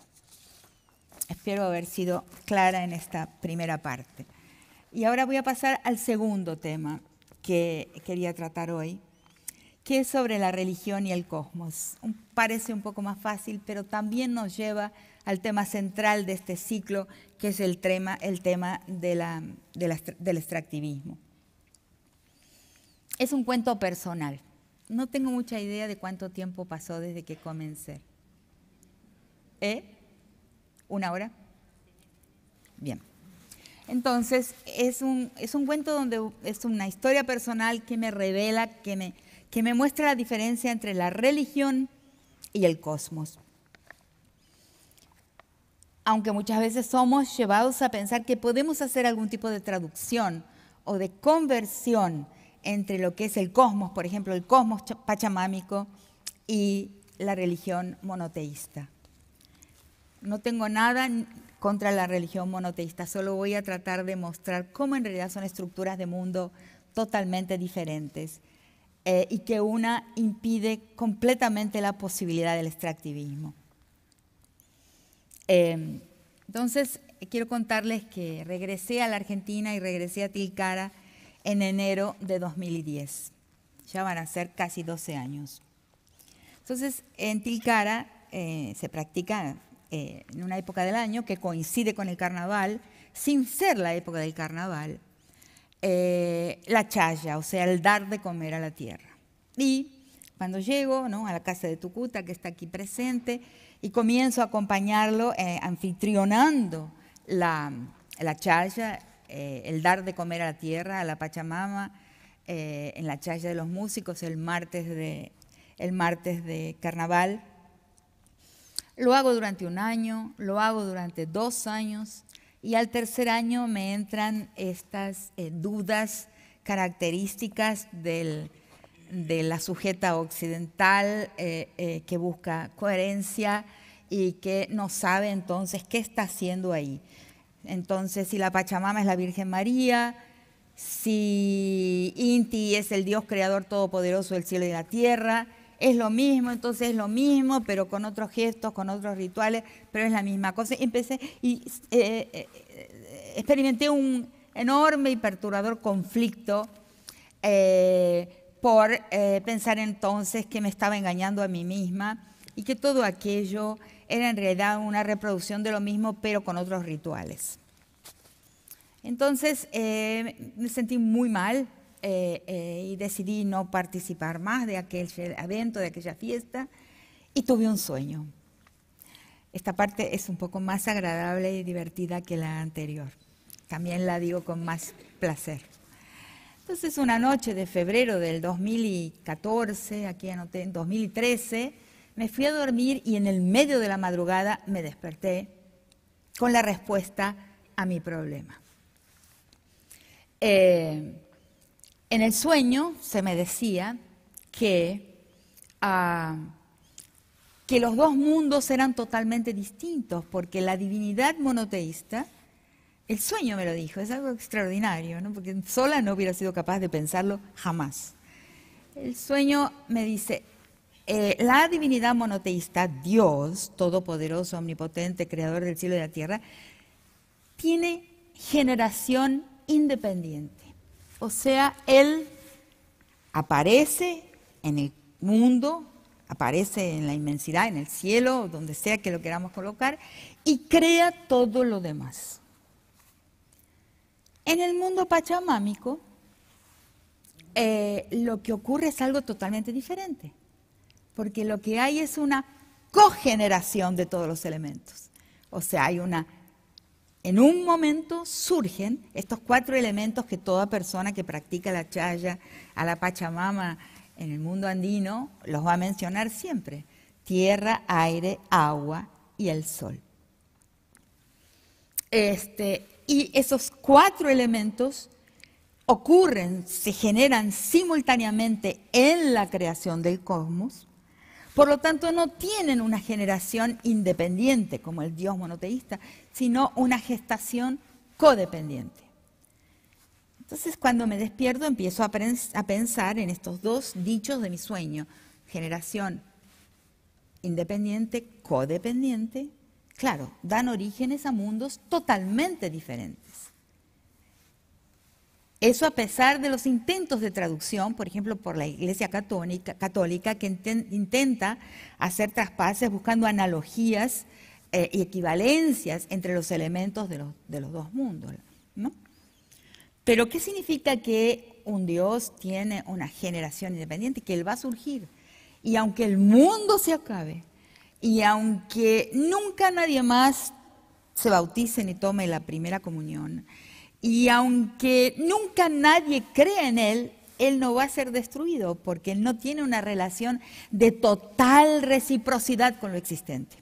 Espero haber sido clara en esta primera parte. Y ahora voy a pasar al segundo tema que quería tratar hoy, que es sobre la religión y el cosmos. Parece un poco más fácil, pero también nos lleva al tema central de este ciclo, que es el tema, el tema del extractivismo. Es un cuento personal. No tengo mucha idea de cuánto tiempo pasó desde que comencé. ¿Eh? ¿Una hora? Bien. Entonces, es un, es un cuento donde es una historia personal que me revela, que me, que me muestra la diferencia entre la religión y el cosmos. Aunque muchas veces somos llevados a pensar que podemos hacer algún tipo de traducción o de conversión entre lo que es el cosmos, por ejemplo, el cosmos pachamámico y la religión monoteísta. No tengo nada contra la religión monoteísta, solo voy a tratar de mostrar cómo en realidad son estructuras de mundo totalmente diferentes eh, y que una impide completamente la posibilidad del extractivismo. Em, entonces, quiero contarles que regresé a la Argentina y regresé a Tilcara en enero de 2010. Ya van a ser casi 12 años. Entonces, en Tilcara eh, se practica eh, en una época del año que coincide con el carnaval, sin ser la época del carnaval, eh, la chaya, o sea, el dar de comer a la tierra. Y cuando llego ¿no? a la casa de Tucuta, que está aquí presente, y comienzo a acompañarlo anfitrionando la, la chaya, eh, el dar de comer a la tierra, a la Pachamama, eh, en la chaya de los músicos el martes de, el martes de carnaval. Lo hago durante un año, lo hago durante dos años y al tercer año me entran estas eh, dudas características de la sujeta occidental que busca coherencia y que no sabe entonces qué está haciendo ahí. Entonces, si la Pachamama es la Virgen María, si Inti es el Dios creador todopoderoso del cielo y la tierra, es lo mismo, entonces es lo mismo, pero con otros gestos, con otros rituales, pero es la misma cosa. Empecé y eh, eh, experimenté un enorme y perturbador conflicto eh, por pensar entonces que me estaba engañando a mí misma y que todo aquello era en realidad una reproducción de lo mismo, pero con otros rituales. Entonces me sentí muy mal eh, eh, y decidí no participar más de aquel evento, de aquella fiesta, y tuve un sueño. Esta parte es un poco más agradable y divertida que la anterior. También la digo con más placer. Entonces, una noche de febrero del 2014, aquí anoté en 2013, me fui a dormir y en el medio de la madrugada me desperté con la respuesta a mi problema. Eh, en el sueño se me decía que, ah, que los dos mundos eran totalmente distintos, porque la divinidad monoteísta, el sueño me lo dijo, es algo extraordinario, ¿no? porque sola no hubiera sido capaz de pensarlo jamás. El sueño me dice, eh, la divinidad monoteísta, Dios, todopoderoso, omnipotente, creador del cielo y de la tierra, tiene generación independiente. O sea, Él aparece en el mundo, aparece en la inmensidad, en el cielo, donde sea que lo queramos colocar, y crea todo lo demás. En el mundo pachamámico, eh, lo que ocurre es algo totalmente diferente porque lo que hay es una cogeneración de todos los elementos. O sea, hay una en un momento surgen estos cuatro elementos que toda persona que practica la chaya, a la Pachamama en el mundo andino, los va a mencionar siempre. Tierra, aire, agua y el sol. Este, y esos cuatro elementos ocurren, se generan simultáneamente en la creación del cosmos por lo tanto, no tienen una generación independiente como el Dios monoteísta, sino una gestación codependiente. Entonces, cuando me despierto, empiezo a, pensar en estos dos dichos de mi sueño, generación independiente, codependiente, claro, dan orígenes a mundos totalmente diferentes. Eso a pesar de los intentos de traducción, por ejemplo, por la Iglesia Católica, que intenta hacer traspases buscando analogías eh, y equivalencias entre los elementos de los, dos mundos. ¿no? Pero ¿qué significa que un Dios tiene una generación independiente? Que Él va a surgir. Y aunque el mundo se acabe, y aunque nunca nadie más se bautice ni tome la primera comunión, y aunque nunca nadie crea en Él, Él no va a ser destruido porque Él no tiene una relación de total reciprocidad con lo existente.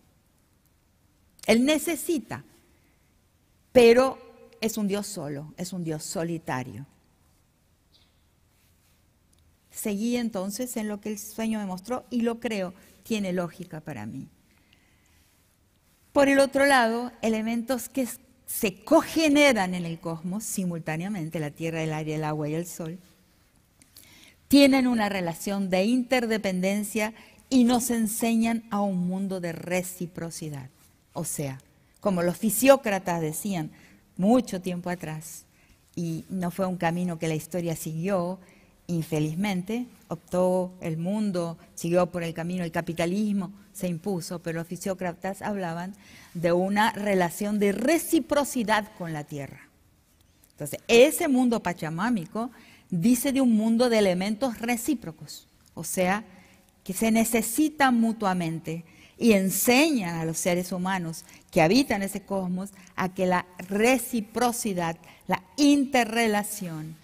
Él necesita, pero es un Dios solo, es un Dios solitario. Seguí entonces en lo que el sueño me mostró y lo creo, tiene lógica para mí. Por el otro lado, elementos que se cogeneran en el cosmos simultáneamente, la Tierra, el aire, el agua y el Sol, tienen una relación de interdependencia y nos enseñan a un mundo de reciprocidad. O sea, como los fisiócratas decían mucho tiempo atrás, y no fue un camino que la historia siguió, infelizmente, optó el mundo, siguió por el camino del capitalismo, se impuso, pero los fisiócratas hablaban de una relación de reciprocidad con la tierra. Entonces, ese mundo pachamámico dice de un mundo de elementos recíprocos, o sea, que se necesitan mutuamente y enseñan a los seres humanos que habitan ese cosmos a que la reciprocidad, la interrelación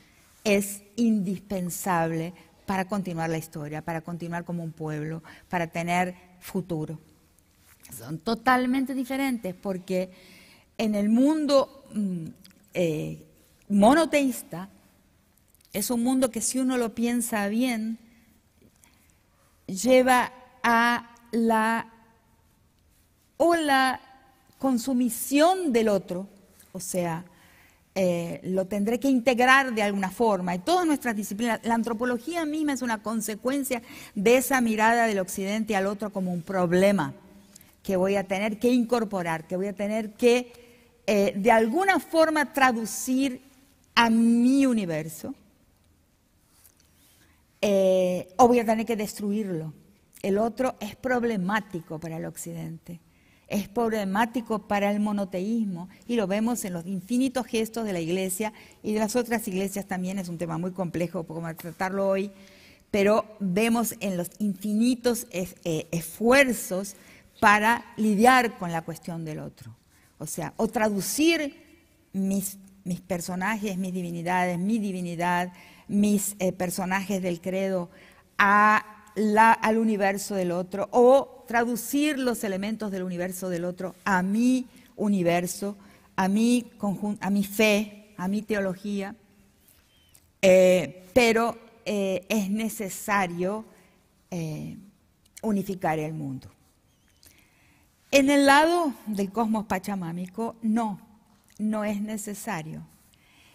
es indispensable para continuar la historia, para continuar como un pueblo, para tener futuro. Son totalmente diferentes porque en el mundo mm, eh, monoteísta es un mundo que si uno lo piensa bien, lleva a la o la consumición del otro, o sea, eh, lo tendré que integrar de alguna forma. Y todas nuestras disciplinas, la antropología misma es una consecuencia de esa mirada del occidente al otro como un problema que voy a tener que incorporar, que voy a tener que eh, de alguna forma traducir a mi universo, eh, o voy a tener que destruirlo. El otro es problemático para el occidente es problemático para el monoteísmo y lo vemos en los infinitos gestos de la iglesia y de las otras iglesias también, es un tema muy complejo como tratarlo hoy, pero vemos en los infinitos eh, esfuerzos para lidiar con la cuestión del otro. O sea, o traducir mis, mis personajes, mis divinidades, mi divinidad, mis eh, personajes del credo a al universo del otro o traducir los elementos del universo del otro a mi universo, a mi, a mi fe, a mi teología, eh, pero eh, es necesario eh, unificar el mundo. En el lado del cosmos pachamámico, no, no es necesario.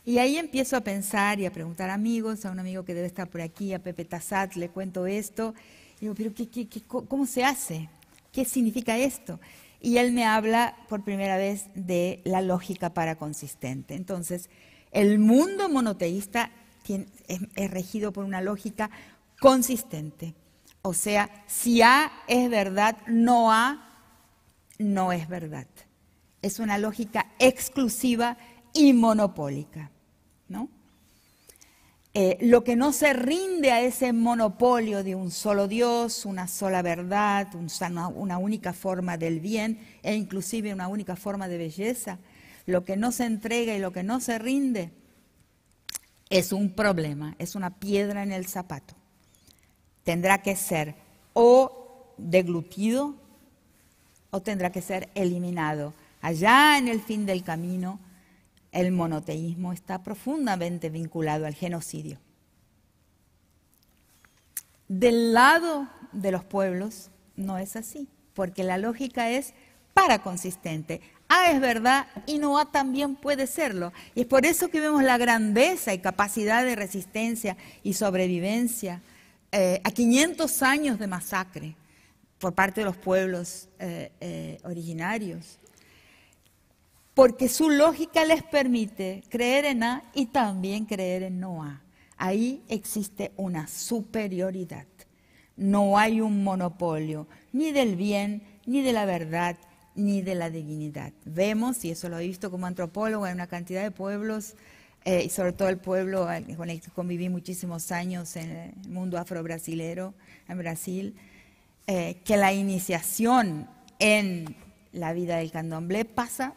Y ahí empiezo a pensar y a preguntar a amigos, a un amigo que debe estar por aquí, a Pepe Tassat, le cuento esto. Y digo, pero qué, cómo se hace? ¿Qué significa esto? Y él me habla por primera vez de la lógica paraconsistente. Entonces, el mundo monoteísta es regido por una lógica consistente. O sea, si A es verdad, no A no es verdad. Es una lógica exclusiva y monopólica. Eh, lo que no se rinde a ese monopolio de un solo Dios, una sola verdad, una única forma del bien e inclusive una única forma de belleza, lo que no se entrega y lo que no se rinde es un problema, es una piedra en el zapato. Tendrá que ser o deglutido o tendrá que ser eliminado. Allá en el fin del camino el monoteísmo está profundamente vinculado al genocidio. Del lado de los pueblos no es así, porque la lógica es para consistente. A es verdad y no A también puede serlo. Y es por eso que vemos la grandeza y capacidad de resistencia y sobrevivencia eh, a 500 años de masacre por parte de los pueblos eh, eh, originarios, porque su lógica les permite creer en A y también creer en no A. Ahí existe una superioridad. No hay un monopolio ni del bien, ni de la verdad, ni de la divinidad. Vemos, y eso lo he visto como antropólogo en una cantidad de pueblos, eh, y sobre todo el pueblo con el que conviví muchísimos años en el mundo afro-brasilero, en Brasil, eh, que la iniciación en la vida del candomblé pasa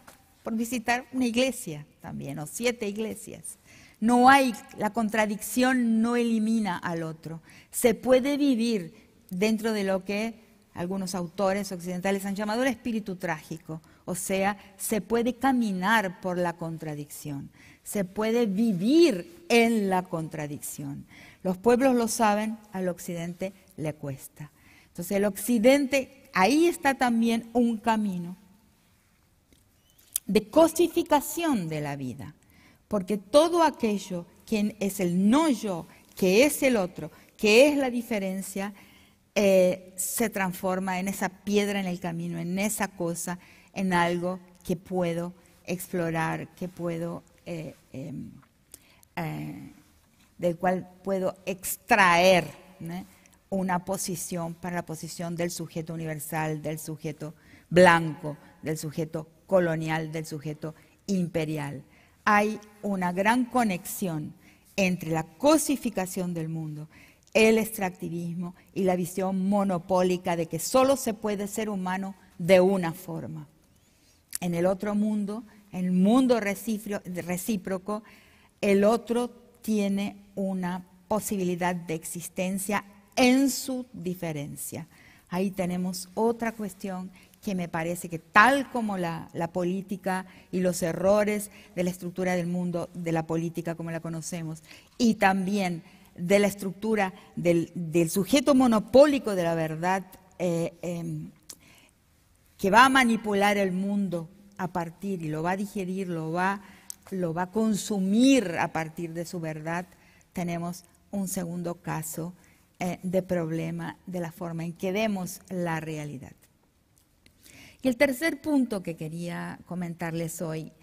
por visitar una iglesia también, o siete iglesias. No hay, la contradicción no elimina al otro. Se puede vivir dentro de lo que algunos autores occidentales han llamado el espíritu trágico, o sea, se puede caminar por la contradicción, se puede vivir en la contradicción. Los pueblos lo saben, al occidente le cuesta. Entonces el occidente, ahí está también un camino de cosificación de la vida, porque todo aquello que es el no yo, que es el otro, que es la diferencia, eh, se transforma en esa piedra en el camino, en esa cosa, en algo que puedo explorar, que puedo, eh, em, eh, del cual puedo extraer una posición para la posición del sujeto universal, del sujeto blanco, del sujeto colonial, del sujeto imperial. Hay una gran conexión entre la cosificación del mundo el extractivismo y la visión monopólica de que solo se puede ser humano de una forma. En el otro mundo, el mundo recíproco, el otro tiene una posibilidad de existencia en su diferencia. Ahí tenemos otra cuestión que me parece que tal como la, política y los errores de la estructura del mundo, de la política como la conocemos, y también de la estructura del, sujeto monopólico de la verdad eh, em, que va a manipular el mundo a partir y lo va a digerir, lo va, lo va a consumir a partir de su verdad, tenemos un segundo caso eh, de problema de la forma en que vemos la realidad. El tercer punto que quería comentarles hoy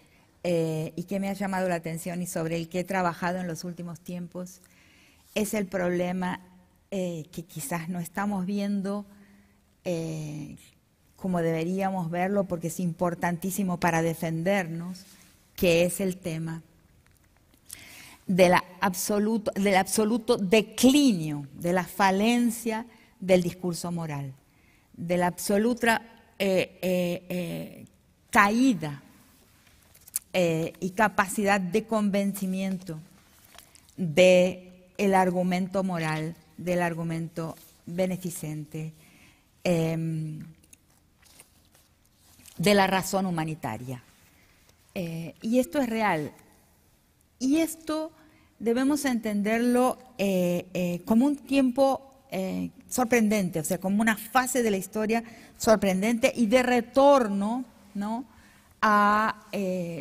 eh, y que me ha llamado la atención y sobre el que he trabajado en los últimos tiempos es el problema eh, que quizás no estamos viendo eh, como deberíamos verlo porque es importantísimo para defendernos, que es el tema del absoluto, del absoluto declinio, de la falencia del discurso moral, de la absoluta eh, caída y capacidad de convencimiento de el argumento moral del argumento beneficente em, de la razón humanitaria. Eh, y esto es real. Y esto debemos entenderlo eh, eh, como un tiempo sorprendente, o sea, como una fase de la historia sorprendente y de retorno ¿no? a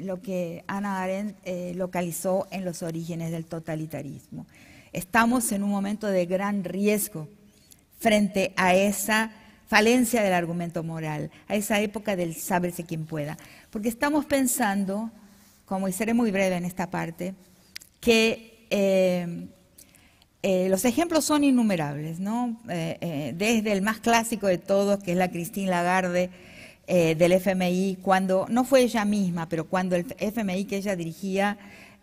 lo que Ana Arendt localizó en los orígenes del totalitarismo. Estamos en un momento de gran riesgo frente a esa falencia del argumento moral, a esa época del sábese quien pueda. Porque estamos pensando, como y seré muy breve en esta parte, que eh, eh, los ejemplos son innumerables, ¿no? Eh, desde el más clásico de todos, que es la Christine Lagarde del FMI, cuando, no fue ella misma, pero cuando el FMI que ella dirigía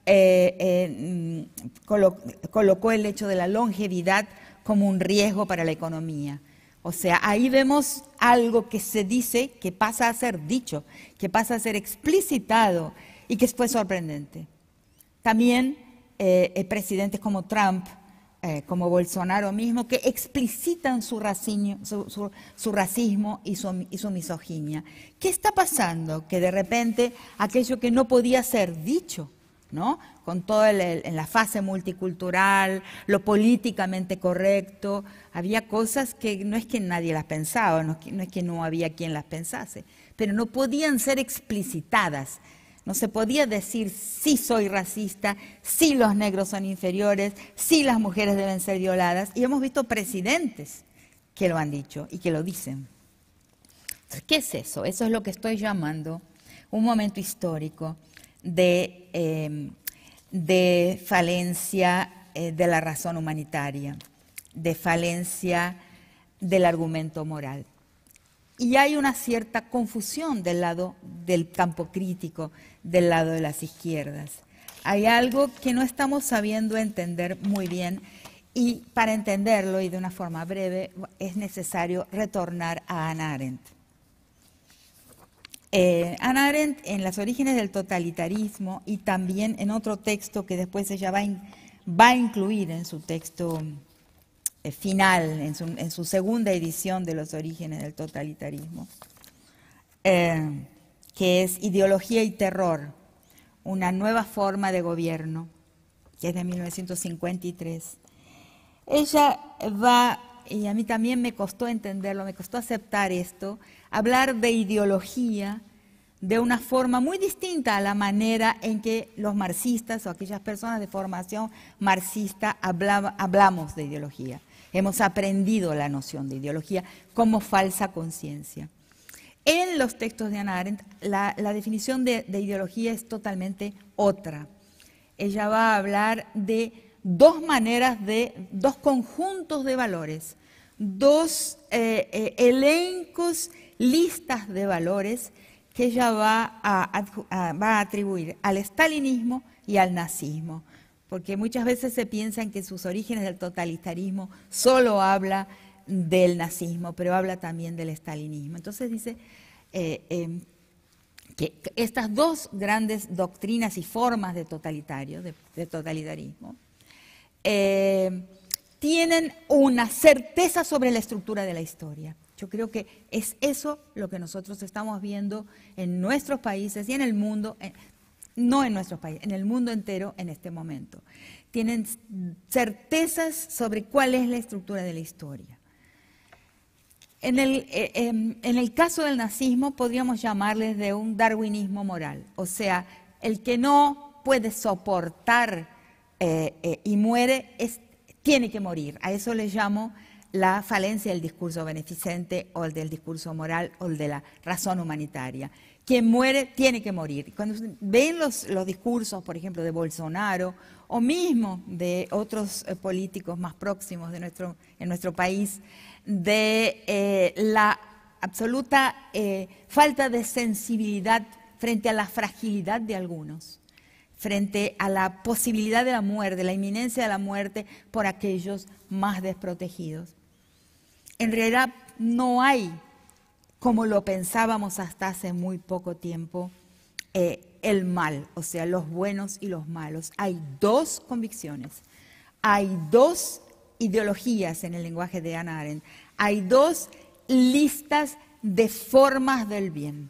eh, eh, colocó el hecho de la longevidad como un riesgo para la economía. O sea, ahí vemos algo que se dice que pasa a ser dicho, que pasa a ser explicitado y que fue sorprendente. También eh, presidentes como Trump, como Bolsonaro mismo, que explicitan su, su, racismo y su, y su misoginia. ¿Qué está pasando? Que de repente aquello que no podía ser dicho, con toda la fase multicultural, lo políticamente correcto, había cosas que no es que nadie las pensaba, no, es que no había quien las pensase, pero no podían ser explicitadas. No se podía decir sí soy racista, sí los negros son inferiores, sí las mujeres deben ser violadas. Y hemos visto presidentes que lo han dicho y que lo dicen. ¿Qué es eso? Eso es lo que estoy llamando un momento histórico de, em, falencia eh, de la razón humanitaria, de falencia del argumento moral. Y hay una cierta confusión del lado del campo crítico, del lado de las izquierdas. Hay algo que no estamos sabiendo entender muy bien y para entenderlo y de una forma breve es necesario retornar a Hannah Arendt. Eh, Hannah Arendt en Las orígenes del totalitarismo y también en otro texto que después ella va, a incluir en su texto final, en su, segunda edición de Los orígenes del totalitarismo, eh, que es Ideología y Terror, una nueva forma de gobierno, que es de 1953 ella va, y a mí también me costó entenderlo, me costó aceptar esto, hablar de ideología de una forma muy distinta a la manera en que los marxistas o aquellas personas de formación marxista hablamos de ideología. Hemos aprendido la noción de ideología como falsa conciencia. En los textos de Anna Arendt, la, definición de ideología es totalmente otra. Ella va a hablar de dos maneras de, dos conjuntos de valores, dos eh, eh, elencos, listas de valores que ella va a, va a atribuir al stalinismo y al nazismo, porque muchas veces se piensa en que sus orígenes del totalitarismo solo habla del nazismo, pero habla también del stalinismo. Entonces dice eh, em, que estas dos grandes doctrinas y formas de totalitario, de totalitarismo, eh, tienen una certeza sobre la estructura de la historia. Yo creo que es eso lo que nosotros estamos viendo en nuestros países y en el mundo, no en nuestros países, en el mundo entero en este momento. Tienen certezas sobre cuál es la estructura de la historia. En el, eh, em, en el caso del nazismo podríamos llamarles de un darwinismo moral, o sea, el que no puede soportar eh, eh, y muere, tiene que morir. A eso le llamo la falencia del discurso beneficente o el del discurso moral o el de la razón humanitaria. Quien muere tiene que morir. Cuando ven los, los discursos, por ejemplo, de Bolsonaro o mismo de otros eh, políticos más próximos de nuestro, en nuestro país, de la absoluta falta de sensibilidad frente a la fragilidad de algunos frente a la posibilidad de la muerte, la inminencia de la muerte por aquellos más desprotegidos. En realidad no hay, como lo pensábamos hasta hace muy poco tiempo, eh, el mal, o sea, los buenos y los malos. Hay dos convicciones, hay dos ideologías en el lenguaje de Anna Arendt, hay dos listas de formas del bien.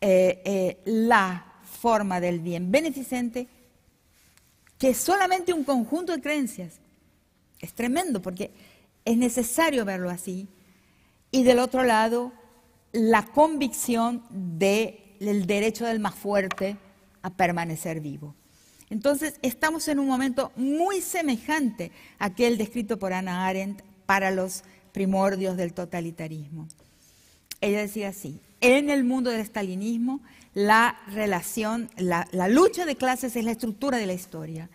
Eh, eh, la forma del bien beneficente que es solamente un conjunto de creencias. Es tremendo porque es necesario verlo así. Y del otro lado, la convicción del derecho del más fuerte a permanecer vivo. Entonces, estamos en un momento muy semejante a aquel descrito por Ana Arendt para los primordios del totalitarismo. Ella decía así, en el mundo del estalinismo, la relación, la, lucha de clases es la estructura de la historia.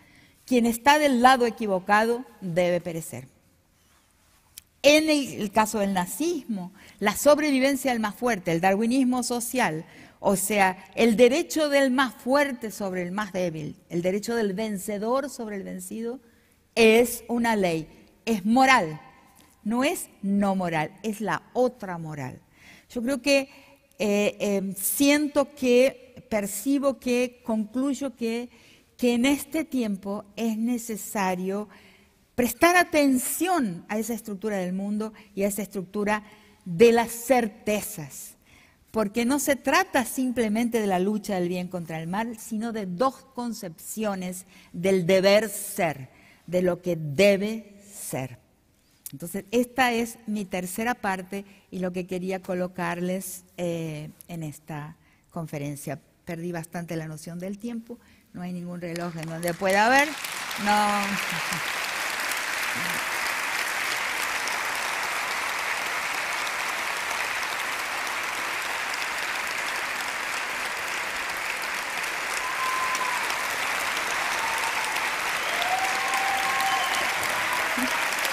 Quien está del lado equivocado debe perecer. En el, caso del nazismo, la sobrevivencia del más fuerte, el darwinismo social, o sea, el derecho del más fuerte sobre el más débil, el derecho del vencedor sobre el vencido, es una ley, es moral, no es no moral, es la otra moral. Yo creo que eh, em, siento que, percibo que, concluyo que, que en este tiempo es necesario prestar atención a esa estructura del mundo y a esa estructura de las certezas, porque no se trata simplemente de la lucha del bien contra el mal, sino de dos concepciones del deber ser, de lo que debe ser. Entonces, esta es mi tercera parte y lo que quería colocarles eh, en esta conferencia. Perdí bastante la noción del tiempo, no hay ningún reloj en donde pueda ver. No.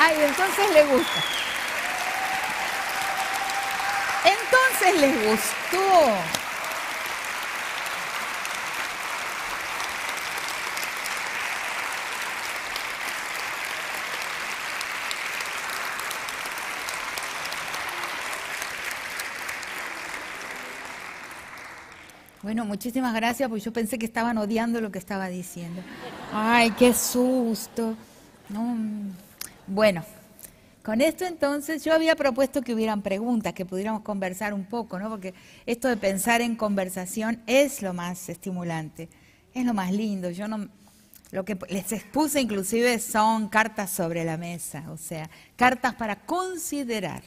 Ay, entonces le gusta. Entonces les gustó. Bueno, muchísimas gracias, porque yo pensé que estaban odiando lo que estaba diciendo. Ay, qué susto. Bueno, con esto entonces yo había propuesto que hubieran preguntas, que pudiéramos conversar un poco, ¿no? Porque esto de pensar en conversación es lo más estimulante, es lo más lindo. Yo no, lo que les expuse inclusive son cartas sobre la mesa, o sea, cartas para considerar,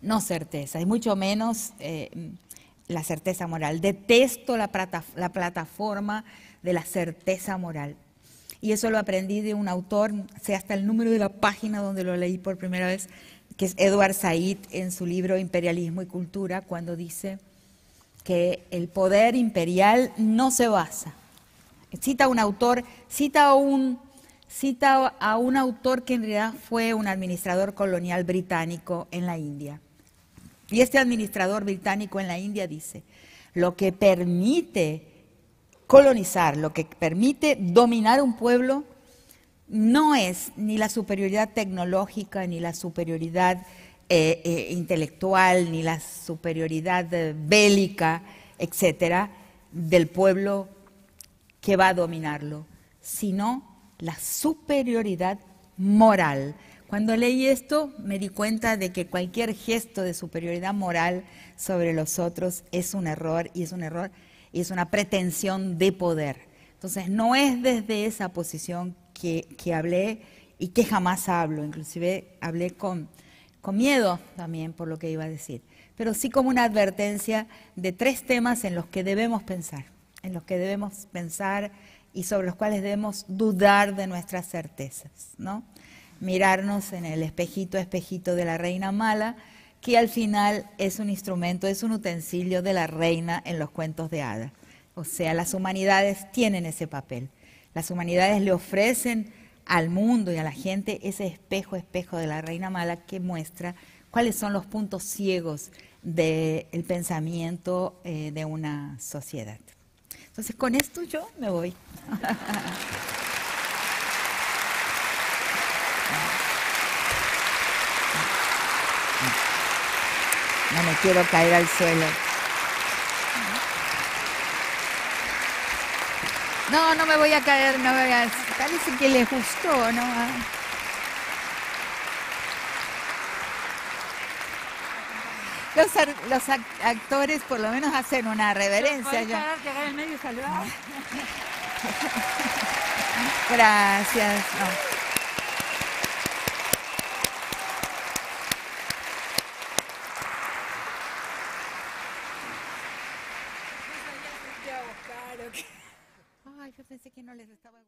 no certeza, y mucho menos eh, la certeza moral. Detesto la, la plataforma de la certeza moral. Y eso lo aprendí de un autor, sé hasta el número de la página donde lo leí por primera vez, que es Edward Said en su libro Imperialismo y Cultura, cuando dice que el poder imperial no se basa. Cita a un autor, cita a un, cita a un autor que en realidad fue un administrador colonial británico en la India. Y este administrador británico en la India dice, lo que permite colonizar, lo que permite dominar un pueblo, no es ni la superioridad tecnológica, ni la superioridad eh, eh, intelectual, ni la superioridad eh, bélica, etcétera, del pueblo que va a dominarlo, sino la superioridad moral. Cuando leí esto me di cuenta de que cualquier gesto de superioridad moral sobre los otros es un error y es un error y es una pretensión de poder. Entonces no es desde esa posición que, hablé y que jamás hablo, inclusive hablé con, con miedo también por lo que iba a decir, pero sí como una advertencia de tres temas en los que debemos pensar, en los que debemos pensar y sobre los cuales debemos dudar de nuestras certezas, ¿no? Mirarnos en el espejito, espejito de la reina mala, que al final es un instrumento, es un utensilio de la reina en los cuentos de hadas. O sea, las humanidades tienen ese papel. Las humanidades le ofrecen al mundo y a la gente ese espejo, espejo de la reina mala que muestra cuáles son los puntos ciegos del pensamiento eh, de una sociedad. Entonces, con esto yo me voy. No me quiero caer al suelo. No, no me voy a caer, no me voy a... Parece que les gustó, ¿no? Los, los actores por lo menos hacen una reverencia. Ya. Gracias. Ay, yo pensé que no les estaba.